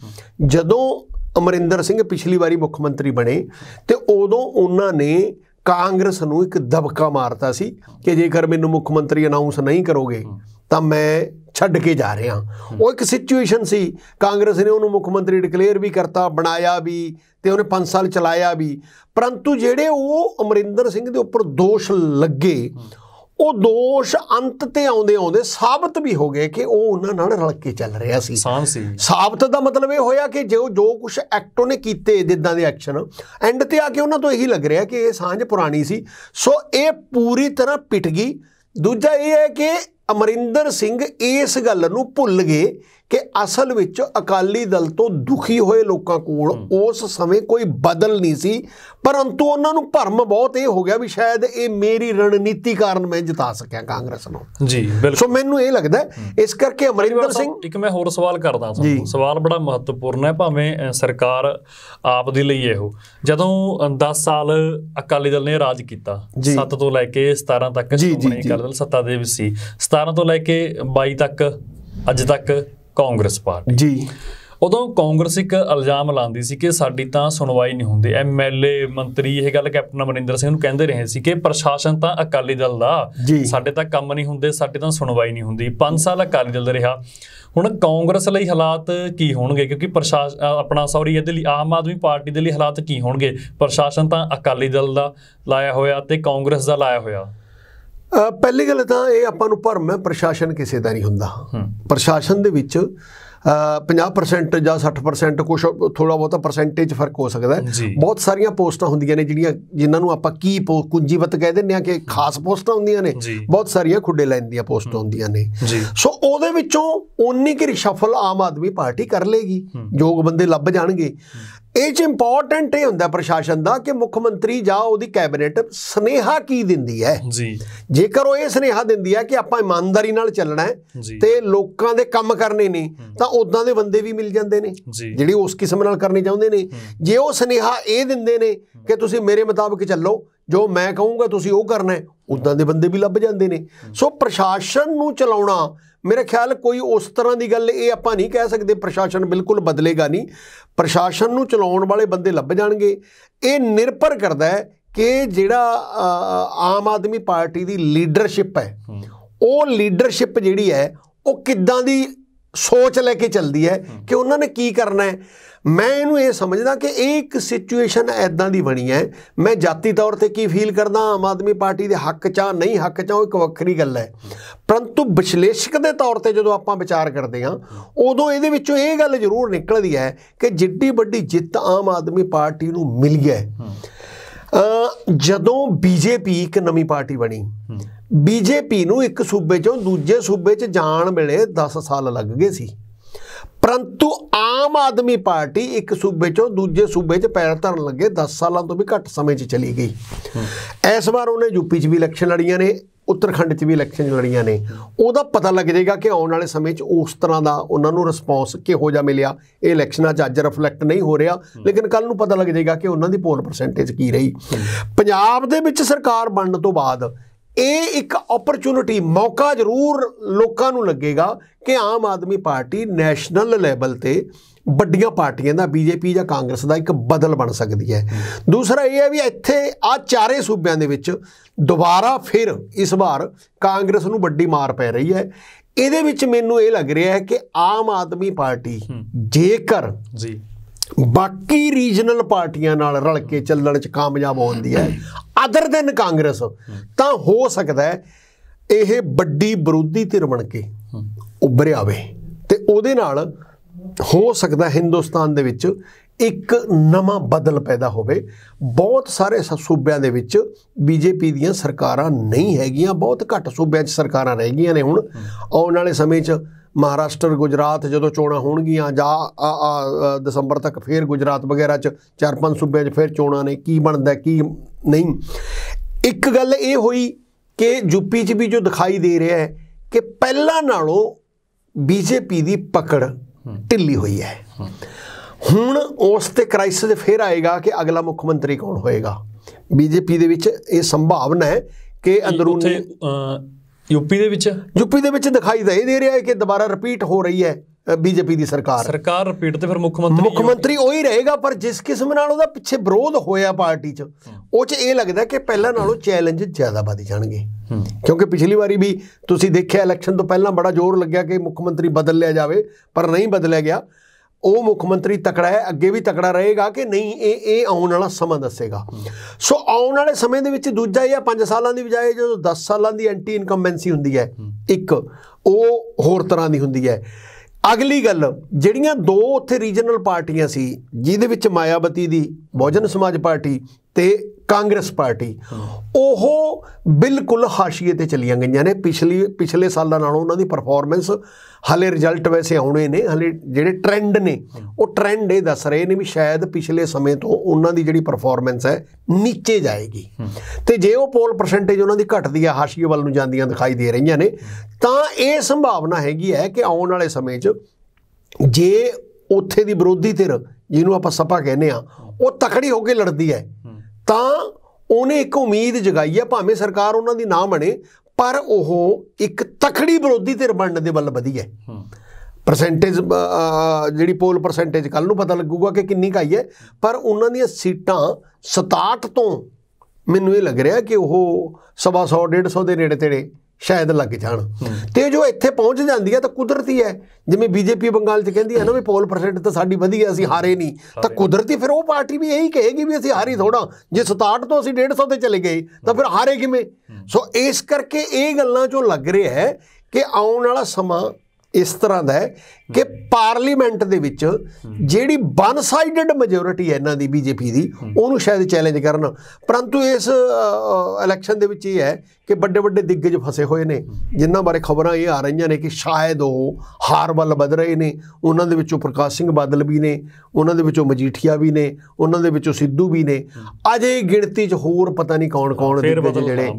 ਜਦੋਂ ਅਮਰਿੰਦਰ ਸਿੰਘ ਪਿਛਲੀ ਵਾਰੀ ਮੁੱਖ ਮੰਤਰੀ ਬਣੇ ਤੇ ਉਦੋਂ ਉਹਨਾਂ ਨੇ ਕਾਂਗਰਸ ਨੂੰ ਇੱਕ ਦਬਕਾ ਮਾਰਤਾ ਸੀ ਕਿ ਜੇਕਰ ਮੈਨੂੰ ਮੁੱਖ ਮੰਤਰੀ ਅਨਾਉਂਸ ਨਹੀਂ ਕਰੋਗੇ ਤਾਂ ਮੈਂ ਛੱਡ ਕੇ ਜਾ ਰਿਹਾ ਉਹ ਇੱਕ ਸਿਚੁਏਸ਼ਨ ਸੀ। ਕਾਂਗਰਸ ਨੇ ਉਹਨੂੰ ਮੁੱਖ ਮੰਤਰੀ ਡਿਕਲੇਅਰ ਵੀ ਕਰਤਾ ਬਣਾਇਆ ਵੀ ਤੇ ਉਹਨੇ 5 ਸਾਲ ਚਲਾਇਆ ਵੀ। ਪਰੰਤੂ ਜਿਹੜੇ ਉਹ ਅਮਰਿੰਦਰ ਸਿੰਘ ਦੇ ਉੱਪਰ ਦੋਸ਼ ਲੱਗੇ ਉਹ ਦੋਸ਼ ਅੰਤ ਤੇ ਆਉਂਦੇ ਆਉਂਦੇ ਸਾਬਤ ਵੀ ਹੋ ਗਏ ਕਿ ਉਹ ਉਹਨਾਂ ਨਾਲ ਰਲ ਕੇ ਚੱਲ ਰਿਹਾ ਸੀ। ਸਾਬਤ ਦਾ ਮਤਲਬ ਇਹ ਹੋਇਆ ਕਿ ਜੋ ਜੋ ਕੁਝ ਐਕਟੋ ਨੇ ਕੀਤੇ ਜਿੱਦਾਂ ਦੇ ਐਕਸ਼ਨ ਐਂਡ ਤੇ ਆ ਕੇ ਉਹਨਾਂ ਤੋਂ ਇਹੀ ਲੱਗ ਰਿਹਾ ਕਿ ਇਹ ਸਾਂਝ ਪੁਰਾਣੀ ਸੀ। ਸੋ ਇਹ ਪੂਰੀ ਤਰ੍ਹਾਂ ਪਿਟ ਗਈ। ਦੂਜਾ ਇਹ ਹੈ ਕਿ ਅਮਰਿੰਦਰ ਸਿੰਘ ਇਸ ਗੱਲ ਨੂੰ ਭੁੱਲ ਗਏ ਕਿ ਅਸਲ ਵਿੱਚ ਅਕਾਲੀ ਦਲ ਤੋਂ ਦੁਖੀ ਹੋਏ ਲੋਕਾਂ ਕੋਲ ਉਸ ਸਮੇਂ ਕੋਈ ਬਦਲ ਨਹੀਂ ਸੀ ਪਰੰਤੂ ਉਹਨਾਂ ਨੂੰ ਭਰਮ ਬਹੁਤ ਇਹ ਹੋ ਗਿਆ ਵੀ ਸ਼ਾਇਦ ਇਹ ਮੇਰੀ ਰਣਨੀਤੀ ਕਾਰਨ ਮੈਂ ਜਿਤਾ ਸਕਿਆ ਕਾਂਗਰਸ ਨੂੰ। ਜੀ ਬਿਲਕੁਲ। ਸੋ ਮੈਨੂੰ ਇਹ ਲੱਗਦਾ ਇਸ ਕਰਕੇ ਅਮਰਿੰਦਰ ਸਿੰਘ ਇੱਕ ਮੈਂ ਹੋਰ ਸਵਾਲ ਕਰਦਾ ਜੀ। ਤੁਹਾਨੂੰ। ਸਵਾਲ ਬੜਾ ਮਹੱਤਵਪੂਰਨ ਹੈ ਭਾਵੇਂ ਸਰਕਾਰ ਆਪ ਦੀ ਲਈ ਇਹੋ। ਜਦੋਂ 10 ਸਾਲ ਅਕਾਲੀ ਦਲ ਨੇ ਰਾਜ ਕੀਤਾ ਜੀ। 7 ਤੋਂ ਲੈ ਕੇ 17 ਤੱਕ ਸ਼੍ਰੋਮਣੀ ਜੀ। ਅਕਾਲੀ ਦਲ ਸੱਤਾ ਦੇ ਵਿੱਚ ਸੀ। 17 ਤੋਂ ਲੈ ਕੇ 22 ਤੱਕ ਅੱਜ ਤੱਕ ਕਾਂਗਰਸ ਪਾਰਟੀ। ਜੀ। ਉਦੋਂ ਕਾਂਗਰਸ ਇੱਕ ਇਲਜ਼ਾਮ ਲਾਉਂਦੀ ਸੀ ਕਿ ਸਾਡੀ ਤਾਂ ਸੁਣਵਾਈ ਨਹੀਂ ਹੁੰਦੀ। ਐਮਐਲਏ ਮੰਤਰੀ ਇਹ ਗੱਲ ਕੈਪਟਨ ਅਮਰਿੰਦਰ ਸਿੰਘ ਨੂੰ ਕਹਿੰਦੇ ਰਹੇ ਸੀ ਕਿ ਪ੍ਰਸ਼ਾਸਨ ਤਾਂ ਅਕਾਲੀ ਦਲ ਦਾ। ਸਾਡੇ ਤਾਂ ਕੰਮ ਨਹੀਂ ਹੁੰਦੇ ਸਾਡੇ ਤਾਂ ਸੁਣਵਾਈ ਨਹੀਂ ਹੁੰਦੀ। 5 ਸਾਲ ਅਕਾਲੀ ਦਲ ਦਾ ਰਿਹਾ। ਹੁਣ ਕਾਂਗਰਸ ਲਈ ਹਾਲਾਤ ਕੀ ਹੋਣਗੇ? ਕਿਉਂਕਿ ਪ੍ਰਸ਼ਾਸਨ ਆਪਣਾ ਸੌਰੀ ਇਹਦੇ ਲਈ ਆਮ ਆਦਮੀ ਪਾਰਟੀ ਦੇ ਲਈ ਹਾਲਾਤ ਕੀ ਹੋਣਗੇ? ਪ੍ਰਸ਼ਾਸਨ ਤਾਂ ਅਕਾਲੀ ਦਲ ਦਾ ਲਾਇਆ ਹੋਇਆ ਤੇ ਕਾਂਗਰਸ ਦਾ ਲਾਇਆ ਹੋਇਆ। ਪਹਿਲੀ ਗੱਲ ਤਾਂ ਇਹ ਆਪਾਂ ਨੂੰ ਭਰਮ ਹੈ ਪ੍ਰਸ਼ਾਸਨ ਕਿਸੇ ਦਾ ਨਹੀਂ ਹੁੰਦਾ। ਪ੍ਰਸ਼ਾਸਨ ਦੇ ਵਿੱਚ ਅ, 50% ਜਾਂ 60% ਕੁਝ ਥੋੜਾ ਬਹੁਤਾ ਪਰਸੈਂਟੇਜ ਫ਼ਰਕ ਹੋ ਸਕਦਾ ਹੈ। ਬਹੁਤ ਸਾਰੀਆਂ ਪੋਸਟਾਂ ਹੁੰਦੀਆਂ ਨੇ ਜਿਹੜੀਆਂ ਜਿਨ੍ਹਾਂ ਨੂੰ ਆਪਾਂ ਕੀ ਕੁੰਜੀਵਤ ਕਹਿ ਦਿੰਦੇ ਆ ਕਿ ਖਾਸ ਪੋਸਟਾਂ ਹੁੰਦੀਆਂ ਨੇ। ਬਹੁਤ ਸਾਰੀਆਂ ਖੁੱਡੇ ਲਾਈਨ ਦੀਆਂ ਪੋਸਟਾਂ ਹੁੰਦੀਆਂ ਨੇ। ਸੋ ਉਹਦੇ ਵਿੱਚੋਂ ਉਨੀ ਕਿ ਰਿਸ਼ਫਲ ਆਮ ਆਦਮੀ ਪਾਰਟੀ ਕਰ ਲੇਗੀ ਯੋਗ ਬੰਦੇ ਲੱਭ ਜਾਣਗੇ। ਇਹ ਚ ਇੰਪੋਰਟੈਂਟ ਇਹ ਹੁੰਦਾ ਪ੍ਰਸ਼ਾਸਨ ਦਾ ਕਿ ਮੁੱਖ ਮੰਤਰੀ ਜਾਂ ਉਹਦੀ ਕੈਬਨਿਟ ਸਨੇਹਾ ਕੀ ਦਿੰਦੀ ਹੈ? ਜੀ। ਜੇਕਰ ਉਹ ਇਹ ਸਨੇਹਾ ਦਿੰਦੀ ਹੈ ਕਿ ਆਪਾਂ ਇਮਾਨਦਾਰੀ ਨਾਲ ਚੱਲਣਾ ਹੈ। ਤੇ ਲੋਕਾਂ ਦੇ ਕੰਮ ਕਰਨੇ ਨੇ ਤਾਂ ਉਦਾਂ ਦੇ ਬੰਦੇ ਵੀ ਮਿਲ ਜਾਂਦੇ ਨੇ ਜਿਹੜੇ ਉਸ ਕਿਸਮ ਨਾਲ ਕਰਨੇ ਚਾਹੁੰਦੇ ਨੇ। ਜੇ ਉਹ ਸਨੇਹਾ ਇਹ ਦਿੰਦੇ ਨੇ ਕਿ ਤੁਸੀਂ ਮੇਰੇ ਮੁਤਾਬਕ ਚੱਲੋ ਜੋ ਮੈਂ ਕਹੂੰਗਾ ਤੁਸੀਂ ਉਹ ਕਰਨਾ ਹੈ ਉਦਾਂ ਦੇ ਬੰਦੇ ਵੀ ਲੱਭ ਜਾਂਦੇ ਨੇ। ਸੋ ਪ੍ਰਸ਼ਾਸਨ ਨੂੰ ਚਲਾਉਣਾ ਮੇਰੇ ਖਿਆਲ ਕੋਈ ਉਸ ਤਰ੍ਹਾਂ ਦੀ ਗੱਲ ਇਹ ਆਪਾਂ ਨਹੀਂ ਕਹਿ ਸਕਦੇ, ਪ੍ਰਸ਼ਾਸਨ ਬਿਲਕੁਲ ਬਦਲੇਗਾ ਨਹੀਂ। ਪ੍ਰਸ਼ਾਸਨ ਨੂੰ ਚਲਾਉਣ ਵਾਲੇ ਬੰਦੇ ਲੱਭ ਜਾਣਗੇ। ਇਹ ਨਿਰਭਰ ਕਰਦਾ ਹੈ ਕਿ ਜਿਹੜਾ ਆਮ ਆਦਮੀ ਪਾਰਟੀ ਦੀ ਲੀਡਰਸ਼ਿਪ ਹੈ, ਉਹ ਲੀਡਰਸ਼ਿਪ ਜਿਹੜੀ ਹੈ, ਉਹ ਕਿੱਦਾਂ ਦੀ ਸੋਚ ਲੈ ਕੇ ਚੱਲਦੀ ਹੈ ਕਿ ਉਹਨਾਂ ਨੇ ਕੀ ਕਰਨਾ ਹੈ। ਮੈਂ ਇਹਨੂੰ ਇਹ ਸਮਝਦਾ ਕਿ ਇਹ ਇੱਕ ਸਿਚੁਏਸ਼ਨ ਐਦਾਂ ਦੀ ਬਣੀ ਹੈ। ਮੈਂ ਜਾਤੀ ਤੌਰ ਤੇ ਕੀ ਫੀਲ ਕਰਦਾ? ਆਮ ਆਦਮੀ ਪਾਰਟੀ ਦੇ ਹੱਕ ਚ ਆ ਨਹੀਂ ਹੱਕ ਚ ਉਹ ਇੱਕ ਵੱਖਰੀ ਗੱਲ ਹੈ। ਪਰੰਤੂ ਵਿਸ਼ਲੇਸ਼ਕ ਦੇ ਤੌਰ ਤੇ ਜਦੋਂ ਆਪਾਂ ਵਿਚਾਰ ਕਰਦੇ ਹਾਂ ਉਦੋਂ ਇਹਦੇ ਵਿੱਚੋਂ ਇਹ ਗੱਲ ਜ਼ਰੂਰ ਨਿਕਲਦੀ ਹੈ ਕਿ ਜਿੱਡੀ ਵੱਡੀ ਜਿੱਤ ਆਮ ਆਦਮੀ ਪਾਰਟੀ ਨੂੰ ਮਿਲੀ ਹੈ। ਅ, ਜਦੋਂ ਬੀਜੇਪੀ ਇੱਕ ਨਵੀਂ ਪਾਰਟੀ ਬਣੀ ਬੀਜੇਪੀ ਨੂੰ ਇੱਕ ਸੂਬੇ ਚੋਂ ਦੂਜੇ ਸੂਬੇ 'ਚ ਜਾਣ ਵੇਲੇ 10 ਸਾਲ ਲੱਗ ਗਏ ਸੀ। ਪਰੰਤੂ ਆਮ ਆਦਮੀ ਪਾਰਟੀ ਇੱਕ ਸੂਬੇ ਚੋਂ ਦੂਜੇ ਸੂਬੇ 'ਚ ਪੈਰ ਧਰਨ ਲੱਗੇ 10 ਸਾਲਾਂ ਤੋਂ ਵੀ ਘੱਟ ਸਮੇਂ 'ਚ ਚਲੀ ਗਈ। ਇਸ ਵਾਰ ਉਹਨੇ ਯੂਪੀ 'ਚ ਵੀ ਇਲੈਕਸ਼ਨ ਲੜੀਆਂ ਨੇ, ਉੱਤਰਾਖੰਡ 'ਚ ਵੀ ਇਲੈਕਸ਼ਨ ਲੜੀਆਂ ਨੇ। ਉਹਦਾ ਪਤਾ ਲੱਗ ਜਾਏਗਾ ਕਿ ਆਉਣ ਵਾਲੇ ਸਮੇਂ 'ਚ ਉਸ ਤਰ੍ਹਾਂ ਦਾ ਉਹਨਾਂ ਨੂੰ ਰਿਸਪੌਂਸ ਕਿਹੋ ਜਿਹਾ ਮਿਲਿਆ। ਇਹ ਇਲੈਕਸ਼ਨਾਂ 'ਚ ਅੱਜ ਰਿਫਲੈਕਟ ਨਹੀਂ ਹੋ ਰਿਹਾ, ਲੇਕਿਨ ਕੱਲ ਨੂੰ ਪਤਾ ਲੱਗ ਜਾਏਗਾ ਕਿ ਉਹਨਾਂ ਦੀ ਪੋਲ ਪਰਸੈਂਟੇਜ ਕੀ ਰਹੀ। ਪੰਜਾਬ ਦੇ ਵਿੱਚ ਸਰਕਾਰ ਬਣਨ ਤੋਂ ਬਾਅਦ ਇਹ ਇੱਕ ਓਪਰਚੁਨਿਟੀ ਮੌਕਾ ਜ਼ਰੂਰ ਲੋਕਾਂ ਨੂੰ ਲੱਗੇਗਾ ਕਿ Aam Aadmi party national level ਤੇ ਵੱਡੀਆਂ ਪਾਰਟੀਆਂ ਦਾ ਬੀਜੇਪੀ ਜਾਂ ਕਾਂਗਰਸ ਦਾ ਇੱਕ ਬਦਲ ਬਣ ਸਕਦੀ ਹੈ। ਦੂਸਰਾ ਇਹ ਹੈ ਵੀ ਇੱਥੇ ਆ ਚਾਰੇ ਸੂਬਿਆਂ ਦੇ ਵਿੱਚ ਦੁਬਾਰਾ ਫਿਰ ਇਸ ਵਾਰ ਕਾਂਗਰਸ ਨੂੰ ਵੱਡੀ ਮਾਰ ਪੈ ਰਹੀ ਹੈ। ਇਹਦੇ ਵਿੱਚ ਮੈਨੂੰ ਇਹ ਲੱਗ ਰਿਹਾ ਹੈ ਕਿ ਆਮ ਆਦਮੀ ਪਾਰਟੀ ਜੇਕਰ ਜੀ। ਬਾਕੀ ਰੀਜਨਲ ਪਾਰਟੀਆਂ ਨਾਲ ਰਲ ਕੇ ਚੱਲਣ 'ਚ ਕਾਮਯਾਬ ਹੁੰਦੀ ਹੈ ਅਦਰ ਦੈਨ ਕਾਂਗਰਸ, ਤਾਂ ਹੋ ਸਕਦਾ ਹੈ ਇਹ ਵੱਡੀ ਵਿਰੋਧੀ ਧਿਰ ਬਣ ਕੇ ਉੱਭਰ ਆਵੇ ਤੇ ਉਹਦੇ ਨਾਲ ਹੋ ਸਕਦਾ ਹਿੰਦੁਸਤਾਨ ਦੇ ਵਿੱਚ ਇੱਕ ਨਵਾਂ ਬਦਲ ਪੈਦਾ ਹੋਵੇ। ਬਹੁਤ ਸਾਰੇ ਸ- ਸੂਬਿਆਂ ਦੇ ਵਿੱਚ ਬੀਜੇਪੀ ਦੀਆਂ ਸਰਕਾਰਾਂ ਨਹੀਂ ਹੈਗੀਆਂ, ਬਹੁਤ ਘੱਟ ਸੂਬਿਆਂ 'ਚ ਸਰਕਾਰਾਂ ਰਹਿ ਗਈਆਂ ਨੇ ਹੁਣ। ਆਉਣ ਵਾਲੇ ਸਮੇਂ 'ਚ ਮਹਾਰਾਸ਼ਟਰ, ਗੁਜਰਾਤ ਜਦੋਂ ਚੋਣਾਂ ਹੋਣਗੀਆਂ ਜਾਂ ਦਸੰਬਰ ਤੱਕ ਫੇਰ ਗੁਜਰਾਤ ਵਗੈਰਾ 'ਚ ਚਾਰ ਪੰਜ ਸੂਬਿਆਂ 'ਚ ਫੇਰ ਚੋਣਾਂ ਨੇ, ਕੀ ਬਣਦਾ, ਕੀ ਨਹੀਂ। ਇੱਕ ਗੱਲ ਇਹ ਹੋਈ ਕਿ ਯੂਪੀ 'ਚ ਵੀ ਜੋ ਦਿਖਾਈ ਦੇ ਰਿਹਾ ਹੈ ਕਿ ਪਹਿਲਾਂ ਨਾਲੋਂ ਬੀਜੇਪੀ ਦੀ ਪਕੜ ਢਿੱਲੀ ਹੋਈ ਹੈ। ਹੁਣ ਉਸ ਤੇ ਕ੍ਰਾਈਸਿਸ ਫੇਰ ਆਏਗਾ ਕਿ ਅਗਲਾ ਮੁੱਖ ਮੰਤਰੀ ਕੌਣ ਹੋਏਗਾ? ਬੀਜੇਪੀ ਦੇ ਵਿੱਚ ਇਹ ਸੰਭਾਵਨਾ ਹੈ ਕਿ ਅੰਦਰੂਨੀ ਯੂਪੀ ਦੇ ਵਿੱਚ? ਯੂਪੀ ਦੇ ਵਿੱਚ ਦਿਖਾਈ ਤਾਂ ਇਹ ਦੇ ਰਿਹਾ ਹੈ ਕਿ ਦੁਬਾਰਾ ਰਿਪੀਟ ਹੋ ਰਹੀ ਹੈ। ਬੀਜੇਪੀ ਦੀ ਸਰਕਾਰ। ਸਰਕਾਰ ਰਿਪੀਟ ਤੇ ਫਿਰ ਮੁੱਖ ਮੰਤਰੀ ਮੁੱਖ ਮੰਤਰੀ ਉਹੀ ਰਹੇਗਾ ਪਰ ਜਿਸ ਕਿਸਮ ਨਾਲ ਉਹਦਾ ਪਿੱਛੇ ਵਿਰੋਧ ਹੋਇਆ ਪਾਰਟੀ 'ਚ ਉਹ 'ਚ ਇਹ ਲੱਗਦਾ ਕਿ ਪਹਿਲਾਂ ਨਾਲੋਂ ਚੈਲੰਜ ਜ਼ਿਆਦਾ ਵਧ ਜਾਣਗੇ। ਕਿਉਂਕਿ ਪਿਛਲੀ ਵਾਰੀ ਵੀ ਤੁਸੀਂ ਦੇਖਿਆ ਇਲੈਕਸ਼ਨ ਤੋਂ ਪਹਿਲਾਂ ਬੜਾ ਜ਼ੋਰ ਲੱਗਿਆ ਕਿ ਮੁੱਖ ਮੰਤਰੀ ਬਦਲ ਲਿਆ ਜਾਵੇ ਪਰ ਨਹੀਂ ਬਦਲਿਆ ਗਿਆ। ਉਹ ਮੁੱਖ ਮੰਤਰੀ ਤਕੜਾ ਹੈ ਅੱਗੇ ਵੀ ਤਕੜਾ ਰਹੇਗਾ ਕਿ ਨਹੀਂ ਇਹ ਇਹ ਆਉਣ ਵਾਲਾ ਸਮਾਂ ਦੱਸੇਗਾ। ਸੋ ਆਉਣ ਵਾਲੇ ਸਮੇਂ ਦੇ ਵਿੱਚ ਦੂਜਾ ਇਹ ਆ 5 ਸਾਲਾਂ ਦੀ ਬਜਾਏ ਜਦੋਂ 10 ਸਾਲਾਂ ਦੀ ਐਂਟੀ ਇਨਕੰਬੈਂਸੀ ਹੁੰਦੀ ਹੈ। ਇੱਕ ਉਹ ਹੋਰ ਤਰ੍ਹਾਂ ਦੀ ਹੁੰਦੀ ਹੈ। ਅਗਲੀ ਗੱਲ, ਜਿਹੜੀਆਂ ਦੋ ਉੱਥੇ ਰੀਜਨਲ ਪਾਰਟੀਆਂ ਸੀ, ਜਿਹਦੇ ਵਿੱਚ ਮਾਇਆਵਤੀ ਦੀ, ਬਹੁਜਨ ਸਮਾਜ ਪਾਰਟੀ ਤੇ ਕਾਂਗਰਸ ਪਾਰਟੀ। ਉਹ ਬਿਲਕੁਲ ਹਾਸ਼ੀਏ ਤੇ ਚਲੀਆਂ ਗਈਆਂ ਨੇ। ਪਿਛਲੀ, ਪਿਛਲੇ ਸਾਲਾਂ ਨਾਲੋਂ ਉਹਨਾਂ ਦੀ ਪਰਫਾਰਮੈਂਸ ਹਲੇ ਰਿਜ਼ਲਟ ਵੈਸੇ ਆਉਣੇ ਨੇ, ਹਲੇ ਜਿਹੜੇ ਟ੍ਰੈਂਡ ਨੇ, ਉਹ ਟ੍ਰੈਂਡ ਇਹ ਦੱਸ ਰਹੇ ਨੇ ਵੀ ਸ਼ਾਇਦ ਪਿਛਲੇ ਸਮੇਂ ਤੋਂ ਉਹਨਾਂ ਦੀ ਜਿਹੜੀ ਪਰਫਾਰਮੈਂਸ ਹੈ, ਨੀਚੇ ਜਾਏਗੀ। ਤੇ ਜੇ ਉਹ ਪੋਲ ਪਰਸੈਂਟੇਜ ਉਹਨਾਂ ਦੀ ਘਟਦੀ ਹੈ ਹਾਸ਼ੀਏ ਵੱਲ ਨੂੰ ਜਾਂਦੀਆਂ ਦਿਖਾਈ ਦੇ ਰਹੀਆਂ ਨੇ, ਤਾਂ ਇਹ ਸੰਭਾਵਨਾ ਹੈਗੀ ਹੈ ਕਿ ਆਉਣ ਵਾਲੇ ਸਮੇਂ 'ਚ ਜੇ ਉੱਥੇ ਦੀ ਵਿਰੋਧੀ ਧਿਰ, ਜਿਹਨੂੰ ਆਪਾਂ ਸਪਾ ਕਹਿੰਦੇ ਆ ਉਹ ਤਕੜੀ ਹੋ ਕੇ ਲੜਦੀ ਹੈ। ਤਾਂ ਉਹਨੇ ਇੱਕ ਉਮੀਦ ਜਗਾਈ ਹੈ ਭਾਵੇਂ ਸਰਕਾਰ ਉਹਨਾਂ ਦੀ ਨਾ ਬਣੇ ਪਰ ਉਹ ਇੱਕ ਤਕੜੀ ਵਿਰੋਧੀ ਧਿਰ ਬਣਨ ਦੇ ਵੱਲ ਵਧੀ ਹੈ। ਪਰਸੈਂਟੇਜ ਜਿਹੜੀ ਪੋਲ ਪਰਸੈਂਟੇਜ ਕੱਲ ਨੂੰ ਪਤਾ ਲੱਗੂਗਾ ਕਿ ਕਿੰਨੀ ਕਾਈ ਹੈ ਪਰ ਉਹਨਾਂ ਦੀਆਂ ਸੀਟਾਂ 67 ਤੋਂ ਮੈਨੂੰ ਇਹ ਲੱਗ ਰਿਹਾ ਕਿ ਉਹ ਸਵਾ 100 150 ਦੇ ਨੇੜੇ ਤੇੜੇ ਸ਼ਾਇਦ ਲੱਗ ਜਾਣ। ਤੇ ਜੋ ਇੱਥੇ ਪਹੁੰਚ ਜਾਂਦੀ ਹੈ ਤਾਂ ਕੁਦਰਤੀ ਹੈ। ਜਿਵੇਂ ਬੀਜੇਪੀ ਬੰਗਾਲ 'ਚ ਕਹਿੰਦੀ ਹੈ ਨਾ ਵੀ ਪੋਲ ਪਰਸੈਂਟ ਤਾਂ ਸਾਡੀ ਵਧੀਆ ਅਸੀਂ ਹਾਰੇ ਨਹੀਂ। ਤਾਂ ਕੁਦਰਤੀ ਫਿਰ ਉਹ ਪਾਰਟੀ ਵੀ ਇਹੀ ਕਹੇਗੀ ਵੀ ਅਸੀਂ ਹਾਰੀ ਥੋੜਾ ਜੇ 67 ਤੋਂ ਅਸੀਂ 150 ਤੇ ਚਲੇ ਗਏ ਤਾਂ ਫਿਰ ਹਾਰੇ ਕਿਵੇਂ? ਸੋ ਇਸ ਕਰਕੇ ਇਹ ਗੱਲਾਂ 'ਚੋਂ ਲੱਗ ਰਿਹਾ ਹੈ ਕਿ ਆਉਣ ਵਾਲਾ ਸਮਾਂ ਇਸ ਤਰ੍ਹਾਂ ਦਾ ਹੈ ਕਿ ਪਾਰਲੀਮੈਂਟ ਦੇ ਵਿੱਚ ਜਿਹੜੀ ਵਨ ਸਾਈਡਡ ਮੈਜੋਰਿਟੀ ਹੈ ਇਹਨਾਂ ਦੀ ਬੀਜੇਪੀ ਦੀ ਉਹਨੂੰ ਸ਼ਾਇਦ ਚੈਲੰਜ ਕਰਨ। ਪਰੰਤੂ ਇਸ ਇਲੈਕਸ਼ਨ ਦੇ ਵਿੱਚ ਇਹ ਹੈ ਕਿ ਵੱਡੇ ਵੱਡੇ ਦਿੱਗਜ ਫਸੇ ਹੋਏ ਨੇ ਜਿਨ੍ਹਾਂ ਬਾਰੇ ਖਬਰਾਂ ਇਹ ਆ ਰਹੀਆਂ ਨੇ ਕਿ ਸ਼ਾਇਦ ਉਹ ਹਾਰ ਵੱਲ ਵਧ ਰਹੇ ਨੇ। ਉਹਨਾਂ ਦੇ ਵਿੱਚੋਂ ਪ੍ਰਕਾਸ਼ ਸਿੰਘ ਬਾਦਲ ਵੀ ਨੇ ਉਹਨਾਂ ਦੇ ਵਿੱਚੋਂ ਮਜੀਠੀਆ ਵੀ ਨੇ ਉਹਨਾਂ ਦੇ ਵਿੱਚੋਂ ਸਿੱਧੂ ਵੀ ਨੇ। ਅਜੇ ਗਿਣਤੀ 'ਚ ਹੋਰ ਪਤਾ ਨਹੀਂ ਕੌਣ ਕੌਣ ਫੇਰ ਦਿੱਗਜ ਜਿਹੜੇ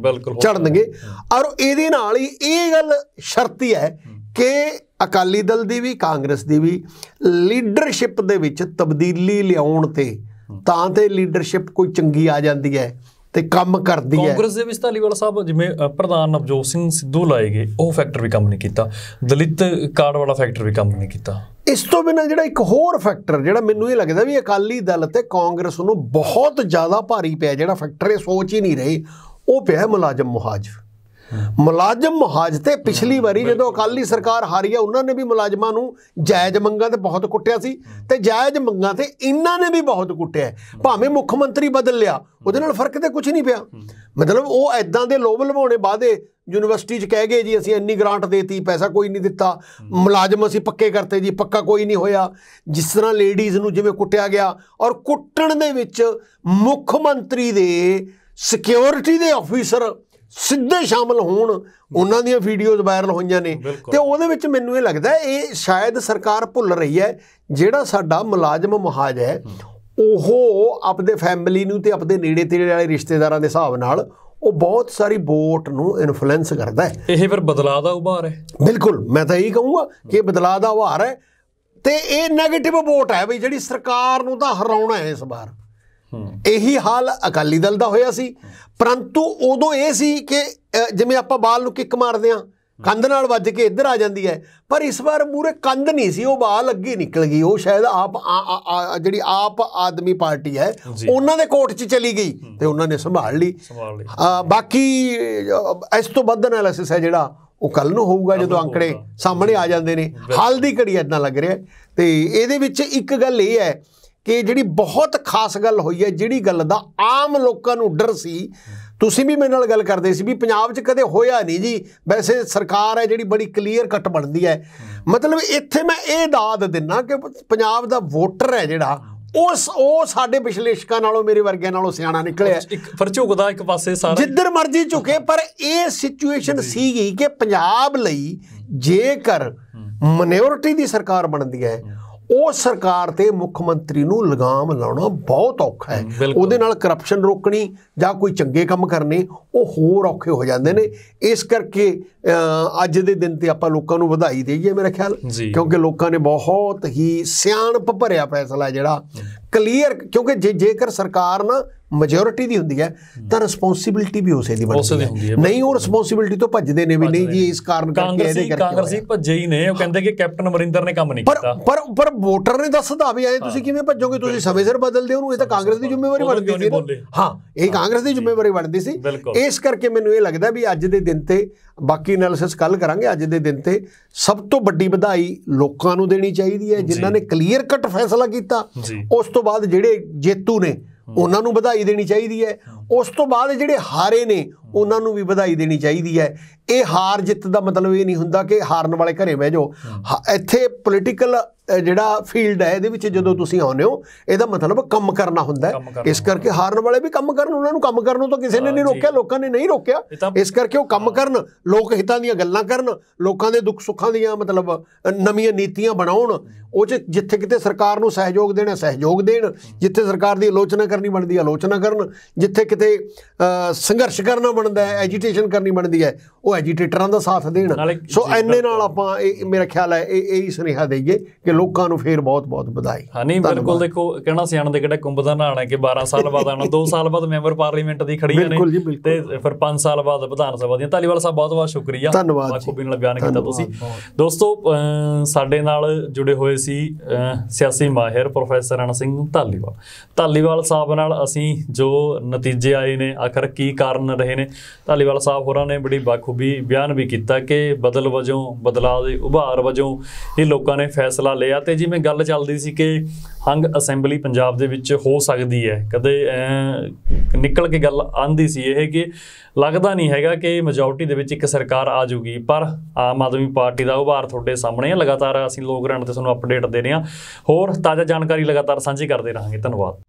ਚੜਨਗੇ ਔਰ ਇਹਦੇ ਨਾਲ ਹੀ ਇਹ ਗੱਲ ਸ਼ਰਤੀ ਹੈ। ਕਿ ਅਕਾਲੀ ਦਲ ਦੀ ਵੀ ਕਾਂਗਰਸ ਦੀ ਵੀ ਲੀਡਰਸ਼ਿਪ ਦੇ ਵਿੱਚ ਤਬਦੀਲੀ ਲਿਆਉਣ ਤੇ ਤਾਂ ਤੇ ਲੀਡਰਸ਼ਿਪ ਕੋਈ ਚੰਗੀ ਆ ਜਾਂਦੀ ਹੈ ਤੇ ਕੰਮ ਕਰਦੀ ਹੈ। ਕਾਂਗਰਸ ਦੇ ਵਿੱਚ ਧਾਲੀਵਾਲ ਸਾਹਿਬ ਜਿਵੇਂ ਪ੍ਰਧਾਨ ਨਵਜੋਤ ਸਿੰਘ ਸਿੱਧੂ ਲਾਏ ਗਏ ਉਹ ਫੈਕਟਰ ਵੀ ਕੰਮ ਨਹੀਂ ਕੀਤਾ। ਦਲਿਤ ਕਾਰਡ ਵਾਲਾ ਫੈਕਟਰ ਵੀ ਕੰਮ ਨਹੀਂ ਕੀਤਾ। ਇਸ ਤੋਂ ਬਿਨਾਂ ਜਿਹੜਾ ਇੱਕ ਹੋਰ ਫੈਕਟਰ ਜਿਹੜਾ ਮੈਨੂੰ ਇਹ ਲੱਗਦਾ ਵੀ ਅਕਾਲੀ ਦਲ ਤੇ ਕਾਂਗਰਸ ਨੂੰ ਬਹੁਤ ਜ਼ਿਆਦਾ ਭਾਰੀ ਪਿਆ ਜਿਹੜਾ ਫੈਕਟਰ ਇਹ ਸੋਚ ਹੀ ਨਹੀਂ ਰਹੇ ਉਹ ਪਿਆ ਮੁਲਾਜ਼ਮ ਮੁਹਾਜ ਮੁਲਾਜ਼ਮ ਮੁਹਾਜ ਤੇ ਪਿਛਲੀ ਵਾਰੀ ਜਦੋਂ ਅਕਾਲੀ ਸਰਕਾਰ ਹਾਰੀ ਆ ਉਹਨਾਂ ਨੇ ਵੀ ਮੁਲਾਜ਼ਮਾਂ ਨੂੰ ਜਾਇਜ਼ ਮੰਗਾਂ ਤੇ ਬਹੁਤ ਕੁੱਟਿਆ ਸੀ ਤੇ ਜਾਇਜ਼ ਮੰਗਾਂ ਤੇ ਇਹਨਾਂ ਨੇ ਵੀ ਬਹੁਤ ਕੁੱਟਿਆ। ਭਾਵੇਂ ਮੁੱਖ ਮੰਤਰੀ ਬਦਲ ਲਿਆ ਉਹਦੇ ਨਾਲ ਫ਼ਰਕ ਤੇ ਕੁਝ ਨਹੀਂ ਪਿਆ। ਮਤਲਬ ਉਹ ਐਦਾਂ ਦੇ ਲੋਭ ਲਵਾਉਣੇ ਵਾਦੇ ਯੂਨੀਵਰਸਿਟੀ 'ਚ ਕਹਿ ਗਏ ਜੀ ਅਸੀਂ ਇੰਨੀ ਗ੍ਰਾਂਟ ਦੇਤੀ ਪੈਸਾ ਕੋਈ ਨਹੀਂ ਦਿੱਤਾ। ਮੁਲਾਜ਼ਮ ਅਸੀਂ ਪੱਕੇ ਕਰਤੇ ਜੀ ਪੱਕਾ ਕੋਈ ਨਹੀਂ ਹੋਇਆ। ਜਿਸ ਤਰ੍ਹਾਂ ਲੇਡੀਜ਼ ਨੂੰ ਜਿਵੇਂ ਕੁੱਟਿਆ ਗਿਆ ਔਰ ਕੁੱਟਣ ਦੇ ਵਿੱਚ ਮੁੱਖ ਮੰਤਰੀ ਦੇ ਸਿਕਿਉਰਿਟੀ ਦੇ ਆਫੀਸਰ ਸਿੱਧੇ ਸ਼ਾਮਲ ਹੋਣ ਉਹਨਾਂ ਦੀਆਂ ਵੀਡੀਓਜ਼ ਵਾਇਰਲ ਹੋਈਆਂ ਨੇ। ਤੇ ਉਹਦੇ ਵਿੱਚ ਮੈਨੂੰ ਇਹ ਲੱਗਦਾ ਇਹ ਸ਼ਾਇਦ ਸਰਕਾਰ ਭੁੱਲ ਰਹੀ ਹੈ ਜਿਹੜਾ ਸਾਡਾ ਮੁਲਾਜ਼ਮ ਮੁਹਾਜ ਹੈ ਉਹ ਆਪਦੇ ਫੈਮਿਲੀ ਨੂੰ ਤੇ ਆਪਦੇ ਨੇੜੇ ਤੇੜੇ ਵਾਲੇ ਰਿਸ਼ਤੇਦਾਰਾਂ ਦੇ ਹਿਸਾਬ ਨਾਲ ਉਹ ਬਹੁਤ ਸਾਰੀ ਵੋਟ ਨੂੰ ਇਨਫਲੂਐਂਸ ਕਰਦਾ ਹੈ। ਇਹ ਫਿਰ ਬਦਲਾਅ ਦਾ ਉਭਾਰ ਹੈ। ਬਿਲਕੁਲ ਮੈਂ ਤਾਂ ਇਹੀ ਕਹੂੰਗਾ ਕਿ ਇਹ ਬਦਲਾਅ ਦਾ ਵਾਰ ਹੈ। ਤੇ ਇਹ 네ਗੇਟਿਵ ਵੋਟ ਹੈ ਵੀ ਜਿਹੜੀ ਸਰਕਾਰ ਨੂੰ ਤਾਂ ਹਰਾਉਣਾ ਹੈ ਇਸ ਵਾਰ। ਹੂੰ। ਇਹੀ ਹਾਲ ਅਕਾਲੀ ਦਲ ਦਾ ਹੋਇਆ ਸੀ। ਪਰੰਤੂ ਉਦੋਂ ਇਹ ਸੀ ਕਿ ਜਿਵੇਂ ਆਪਾਂ ਬਾਲ ਨੂੰ ਕਿੱਕ ਮਾਰਦੇ ਆ ਕੰਧ ਨਾਲ ਵੱਜ ਕੇ ਇੱਧਰ ਆ ਜਾਂਦੀ ਹੈ ਪਰ ਇਸ ਵਾਰ ਮੂਰੇ ਕੰਧ ਨਹੀਂ ਸੀ ਉਹ ਬਾਲ ਅੱਗੇ ਨਿਕਲ ਗਈ ਉਹ ਸ਼ਾਇਦ ਆਪ ਜਿਹੜੀ ਆਪ ਆਦਮੀ ਪਾਰਟੀ ਹੈ। ਉਹਨਾਂ ਦੇ ਕੋਰਟ 'ਚ ਚਲੀ ਗਈ ਤੇ ਉਹਨਾਂ ਨੇ ਸੰਭਾਲ ਲਈ ਬਾਕੀ ਇਸ ਤੋਂ ਵੱਧ ਐਨਾਲਿਸਿਸ ਹੈ ਜਿਹੜਾ ਉਹ ਕੱਲ ਨੂੰ ਹੋਊਗਾ ਜਦੋਂ ਅੰਕੜੇ। ਸਾਹਮਣੇ ਆ ਜਾਂਦੇ ਨੇ ਹਾਲ ਦੀ ਘੜੀ ਇਦਾਂ ਲੱਗ ਰਿਹਾ। ਤੇ ਇਹਦੇ ਵਿੱਚ ਇੱਕ ਗੱਲ ਇਹ ਹੈ ਕਿ ਜਿਹੜੀ ਬਹੁਤ ਖਾਸ ਗੱਲ ਹੋਈ ਹੈ ਜਿਹੜੀ ਗੱਲ ਦਾ ਆਮ ਲੋਕਾਂ ਨੂੰ ਡਰ ਸੀ ਤੁਸੀਂ ਵੀ ਮੇਰੇ ਨਾਲ ਗੱਲ ਕਰਦੇ ਸੀ ਵੀ ਪੰਜਾਬ 'ਚ ਕਦੇ ਹੋਇਆ ਨਹੀਂ ਜੀ। ਵੈਸੇ ਸਰਕਾਰ ਹੈ ਜਿਹੜੀ ਬੜੀ ਕਲੀਅਰ ਕੱਟ ਬਣਦੀ ਹੈ। ਮਤਲਬ ਇੱਥੇ ਮੈਂ ਇਹ ਦਾਦ ਦਿੰਨਾ ਕਿ ਪੰਜਾਬ ਦਾ ਵੋਟਰ ਹੈ ਜਿਹੜਾ ਉਸ ਉਹ ਸਾਡੇ ਵਿਸ਼ਲੇਸ਼ਕਾਂ ਨਾਲੋਂ ਮੇਰੇ ਵਰਗਿਆਂ ਨਾਲੋਂ ਸਿਆਣਾ ਨਿਕਲਿਆ। ਇੱਕ ਫਿਰ ਝੁਕਦਾ ਇੱਕ ਪਾਸੇ ਸਾਰਾ। ਜਿੱਧਰ ਮਰਜ਼ੀ ਝੁਕੇ ਪਰ ਇਹ ਸਿਚੁਏਸ਼ਨ ਸੀਗੀ ਕਿ ਪੰਜਾਬ ਲਈ ਜੇਕਰ ਮਿਨੋਰਿਟੀ ਦੀ ਸਰਕਾਰ ਬਣਦੀ ਹੈ ਉਹ ਸਰਕਾਰ ਤੇ ਮੁੱਖ ਮੰਤਰੀ ਨੂੰ ਲਗਾਮ ਲਾਉਣਾ ਬਹੁਤ ਔਖਾ ਹੈ। ਉਹਦੇ ਨਾਲ ਕਰਪਸ਼ਨ ਰੋਕਣੀ ਜਾਂ ਕੋਈ ਚੰਗੇ ਕੰਮ ਕਰਨੇ ਉਹ ਹੋਰ ਔਖੇ ਹੋ ਜਾਂਦੇ ਨੇ ਇਸ ਕਰਕੇ ਅੱਜ ਦੇ ਦਿਨ ਤੇ ਆਪਾਂ ਲੋਕਾਂ ਨੂੰ ਵਧਾਈ ਦੇਈਏ ਮੇਰਾ ਖਿਆਲ। ਕਿਉਂਕਿ ਲੋਕਾਂ ਨੇ ਬਹੁਤ ਹੀ ਸਿਆਣਪ ਭਰਿਆ ਫੈਸਲਾ ਜਿਹੜਾ ਕਲੀਅਰ ਕਿਉਂਕਿ ਜੇ ਜੇਕਰ ਸਰਕਾਰ ਨਾ ਮੈਜੋਰਿਟੀ ਦੀ ਹੁੰਦੀ ਹੈ ਤਾਂ ਰਿਸਪੌਂਸਿਬਿਲਟੀ ਵੀ ਉਸੇ ਦੀ ਬਣਦੀ ਹੈ। ਨਹੀਂ ਉਹ ਰਿਸਪੌਂਸਿਬਿਲਟੀ ਤੋਂ ਭੱਜਦੇ ਨੇ ਵੀ ਨਹੀਂ ਜੀ ਇਸ ਕਾਰਨ ਕਰਕੇ ਇਹਦੇ ਕਰਕੇ ਕਾਂਗਰਸੀ। ਭੱਜੇ ਹੀ ਨੇ ਉਹ ਕਹਿੰਦੇ ਕਿ ਕੈਪਟਨ ਅਮਰਿੰਦਰ ਨੇ ਕੰਮ ਨਹੀਂ ਕੀਤਾ। ਪਰ ਪਰ ਵੋਟਰ ਨੇ ਦੱਸਦਾ ਵੀ ਆਏ ਤੁਸੀਂ ਕਿਵੇਂ ਭੱਜੋਗੇ? ਤੁਸੀਂ ਸਮੇਂ ਸਿਰ ਬਦਲਦੇ ਉਹਨੂੰ ਇਹ ਤਾਂ ਕਾਂਗਰਸ ਦੀ ਜ਼ਿੰਮੇਵਾਰੀ ਬਣਦੀ ਸੀ? ਹਾਂ ਇਹ ਕਾਂਗਰਸ ਦੀ ਜ਼ਿੰਮੇਵਾਰੀ ਬਣਦੀ ਸੀ। ਇਸ ਕਰਕੇ ਮੈਨੂੰ ਇਹ ਲੱਗਦਾ ਵੀ ਅੱਜ ਦੇ ਦਿਨ ਤੇ ਬਾਕੀ ਐਨਾਲਿਸਿਸ ਕੱਲ ਕਰਾਂਗੇ ਅੱਜ ਦੇ ਦਿਨ ਤੇ। ਸਭ ਤੋਂ ਵੱਡੀ ਵਧਾਈ ਲੋਕਾਂ ਨੂੰ ਦੇਣੀ ਚਾਹੀਦੀ ਹੈ ਜਿਨ੍ਹਾਂ ਨੇ ਕਲੀਅਰ ਕੱਟ ਫੈਸਲਾ ਕੀਤਾ। ਉਸ ਤੋਂ ਬਾਅਦ ਜਿਹੜੇ ਜੇਤੂ ਨੇ ਉਹਨਾਂ ਨੂੰ ਵਧਾਈ ਦੇਣੀ ਚਾਹੀਦੀ ਹੈ। ਉਸ ਤੋਂ ਬਾਅਦ ਜਿਹੜੇ ਹਾਰੇ ਨੇ ਉਹਨਾਂ ਨੂੰ ਵੀ ਵਧਾਈ ਦੇਣੀ ਚਾਹੀਦੀ ਹੈ। ਇਹ ਹਾਰ ਜਿੱਤ ਦਾ ਮਤਲਬ ਇਹ ਨਹੀਂ ਹੁੰਦਾ ਕਿ ਹਾਰਨ ਵਾਲੇ ਘਰੇ ਬਹਿ ਜਾਓ। ਇੱਥੇ ਪੋਲੀਟੀਕਲ ਜਿਹੜਾ ਫੀਲਡ ਹੈ ਇਹਦੇ ਵਿੱਚ ਜਦੋਂ ਤੁਸੀਂ ਆਉਂਦੇ ਹੋ ਇਹਦਾ ਮਤਲਬ ਕੰਮ ਕਰਨਾ ਹੁੰਦਾ ਹੈ। ਇਸ ਕਰਕੇ ਹਾਰਨ ਵਾਲੇ ਵੀ ਕੰਮ ਕਰਨ ਉਹਨਾਂ ਨੂੰ ਕੰਮ ਕਰਨੋਂ ਤਾਂ ਕਿਸੇ ਨੇ ਨਹੀਂ ਰੋਕਿਆ ਲੋਕਾਂ ਨੇ ਨਹੀਂ ਰੋਕਿਆ। ਇਸ ਕਰਕੇ ਉਹ ਕੰਮ ਕਰਨ ਲੋਕ ਹਿੱਤਾਂ ਦੀਆਂ ਗੱਲਾਂ ਕਰਨ ਲੋਕਾਂ ਦੇ ਦੁੱਖ ਸੁੱਖਾਂ ਦੀਆਂ ਮਤਲਬ ਨਵੀਆਂ ਨੀਤੀਆਂ ਬਣਾਉਣ ਉਹ 'ਚ ਜਿੱਥੇ ਕਿਤੇ ਸਰਕਾਰ ਨੂੰ ਸਹਿਯੋਗ ਦੇਣਾ ਸਹਿਯੋਗ ਦੇਣ ਜਿੱਥੇ ਸਰਕਾਰ ਦੀ ਆਲੋਚਨਾ ਕਰਨੀ ਬਣਦੀ ਹੈ ਆਲੋਚਨਾ ਕਰਨ ਜਿੱਥੇ ਕਿਤੇ ਸੰਘਰਸ਼ ਕਰਨਾ ਬਣਦਾ ਹੈ ਐਜੀਟੇਸ਼ਨ ਕਰਨੀ ਬਣਦੀ ਹੈ ਉਹ ਐਜੀਟੇਟਰਾਂ ਦਾ ਸਾਥ ਦੇਣ। ਸੋ ਐਨੇ ਨਾਲ ਆਪਾਂ ਇਹ ਮੇਰਾ ਖਿਆਲ ਹੈ ਇਹ ਇਹ ਹੀ ਸੁਨੇਹਾ ਦੇਈਏ ਕਿ ਲੋਕਾਂ ਨੂੰ ਫੇਰ ਬਹੁਤ ਬਹੁਤ ਵਧਾਈ। ਹਾਂ ਨਹੀਂ ਬਿਲਕੁਲ ਦੇਖੋ ਕਹਿਣਾ ਸਿਆਣ ਦੇ ਕਿਹੜਾ ਕੁੰਭ ਦਾ ਨਹਾਣਾ ਕਿ 12 ਸਾਲ ਬਾਅਦ ਆਣਾ 2 ਸਾਲ ਬਾਅਦ ਮੈਂਬਰ ਪਾਰਲੀਮੈਂਟ ਦੀ ਖੜੀਆਂ ਨੇ ਬਿਲਕੁਲ ਜੀ, ਬਿਲਕੁਲ। ਤੇ ਫਿਰ 5 ਸਾਲ ਬਾਅਦ ਵਿਧਾਨ ਸਭਾ ਦੀਆਂ। ਧਾਲੀਵਾਲ ਸਾਹਿਬ ਬਹੁਤ ਬਹੁਤ ਸ਼ੁਕਰੀਆ। ਬਾਖੂਬੀ ਨਾਲ ਬਿਆਨ ਕੀਤਾ ਤੁਸੀਂ। ਦੋਸਤੋ ਸਾਡੇ ਨਾਲ ਜੁੜੇ ਹੋਏ ਸੀ ਸਿਆਸੀ ਮਾਹਿਰ ਪ੍ਰੋਫੈਸਰ ਰਣ ਸਿੰਘ ਧਾਲੀਵਾਲ। ਧਾਲੀਵਾਲ ਸਾਹਿਬ ਨਾਲ ਅਸੀਂ ਜੋ ਨਤੀਜੇ ਆਏ ਨੇ ਆਖਰ ਕੀ ਕਾਰਨ ਰਹੇ ਨੇ ਧਾਲੀਵਾਲ ਸਾਹਿਬ ਹੋਰਾਂ ਨੇ ਬੜੀ ਬਾਖੂਬੀ ਬਖੂਬੀ ਬਿਆਨ ਵੀ ਕੀਤਾ ਕਿ ਬਦਲ ਵਜੋਂ ਬਦਲਾਅ ਦੇ ਉਭਾਰ ਵਜੋਂ ਇਹ ਲੋਕਾਂ ਨੇ ਫੈਸਲਾ ਲਿਆ ਤੇ ਜਿਵੇਂ ਗੱਲ ਚੱਲਦੀ ਸੀ ਕਿ ਹੰਗ ਅਸੈਂਬਲੀ ਪੰਜਾਬ ਦੇ ਵਿੱਚ ਹੋ ਸਕਦੀ ਹੈ, ਕਦੇ ਨਿਕਲ ਕੇ ਗੱਲ ਆਂਦੀ ਸੀ ਇਹ ਕਿ ਲੱਗਦਾ ਨਹੀਂ ਹੈਗਾ ਕਿ ਮੈਜੋਰਟੀ ਦੇ ਵਿੱਚ ਇੱਕ ਸਰਕਾਰ ਆ ਜਾਊਗੀ ਪਰ ਆਮ ਆਦਮੀ ਪਾਰਟੀ ਦਾ ਉਭਾਰ ਤੁਹਾਡੇ ਸਾਹਮਣੇ ਹੈ ਲਗਾਤਾਰ ਅਸੀਂ ਲੋਕ ਰਣ ਤੇ ਤੁਹਾਨੂੰ ਅਪਡੇਟ ਦੇ ਰਹੇ ਹਾਂ। ਹੋਰ ਤਾਜ਼ਾ ਜਾਣਕਾਰੀ ਲਗਾਤਾਰ ਸਾਂਝੀ ਕਰਦੇ ਰਹਾਂਗੇ, ਧੰਨਵਾਦ।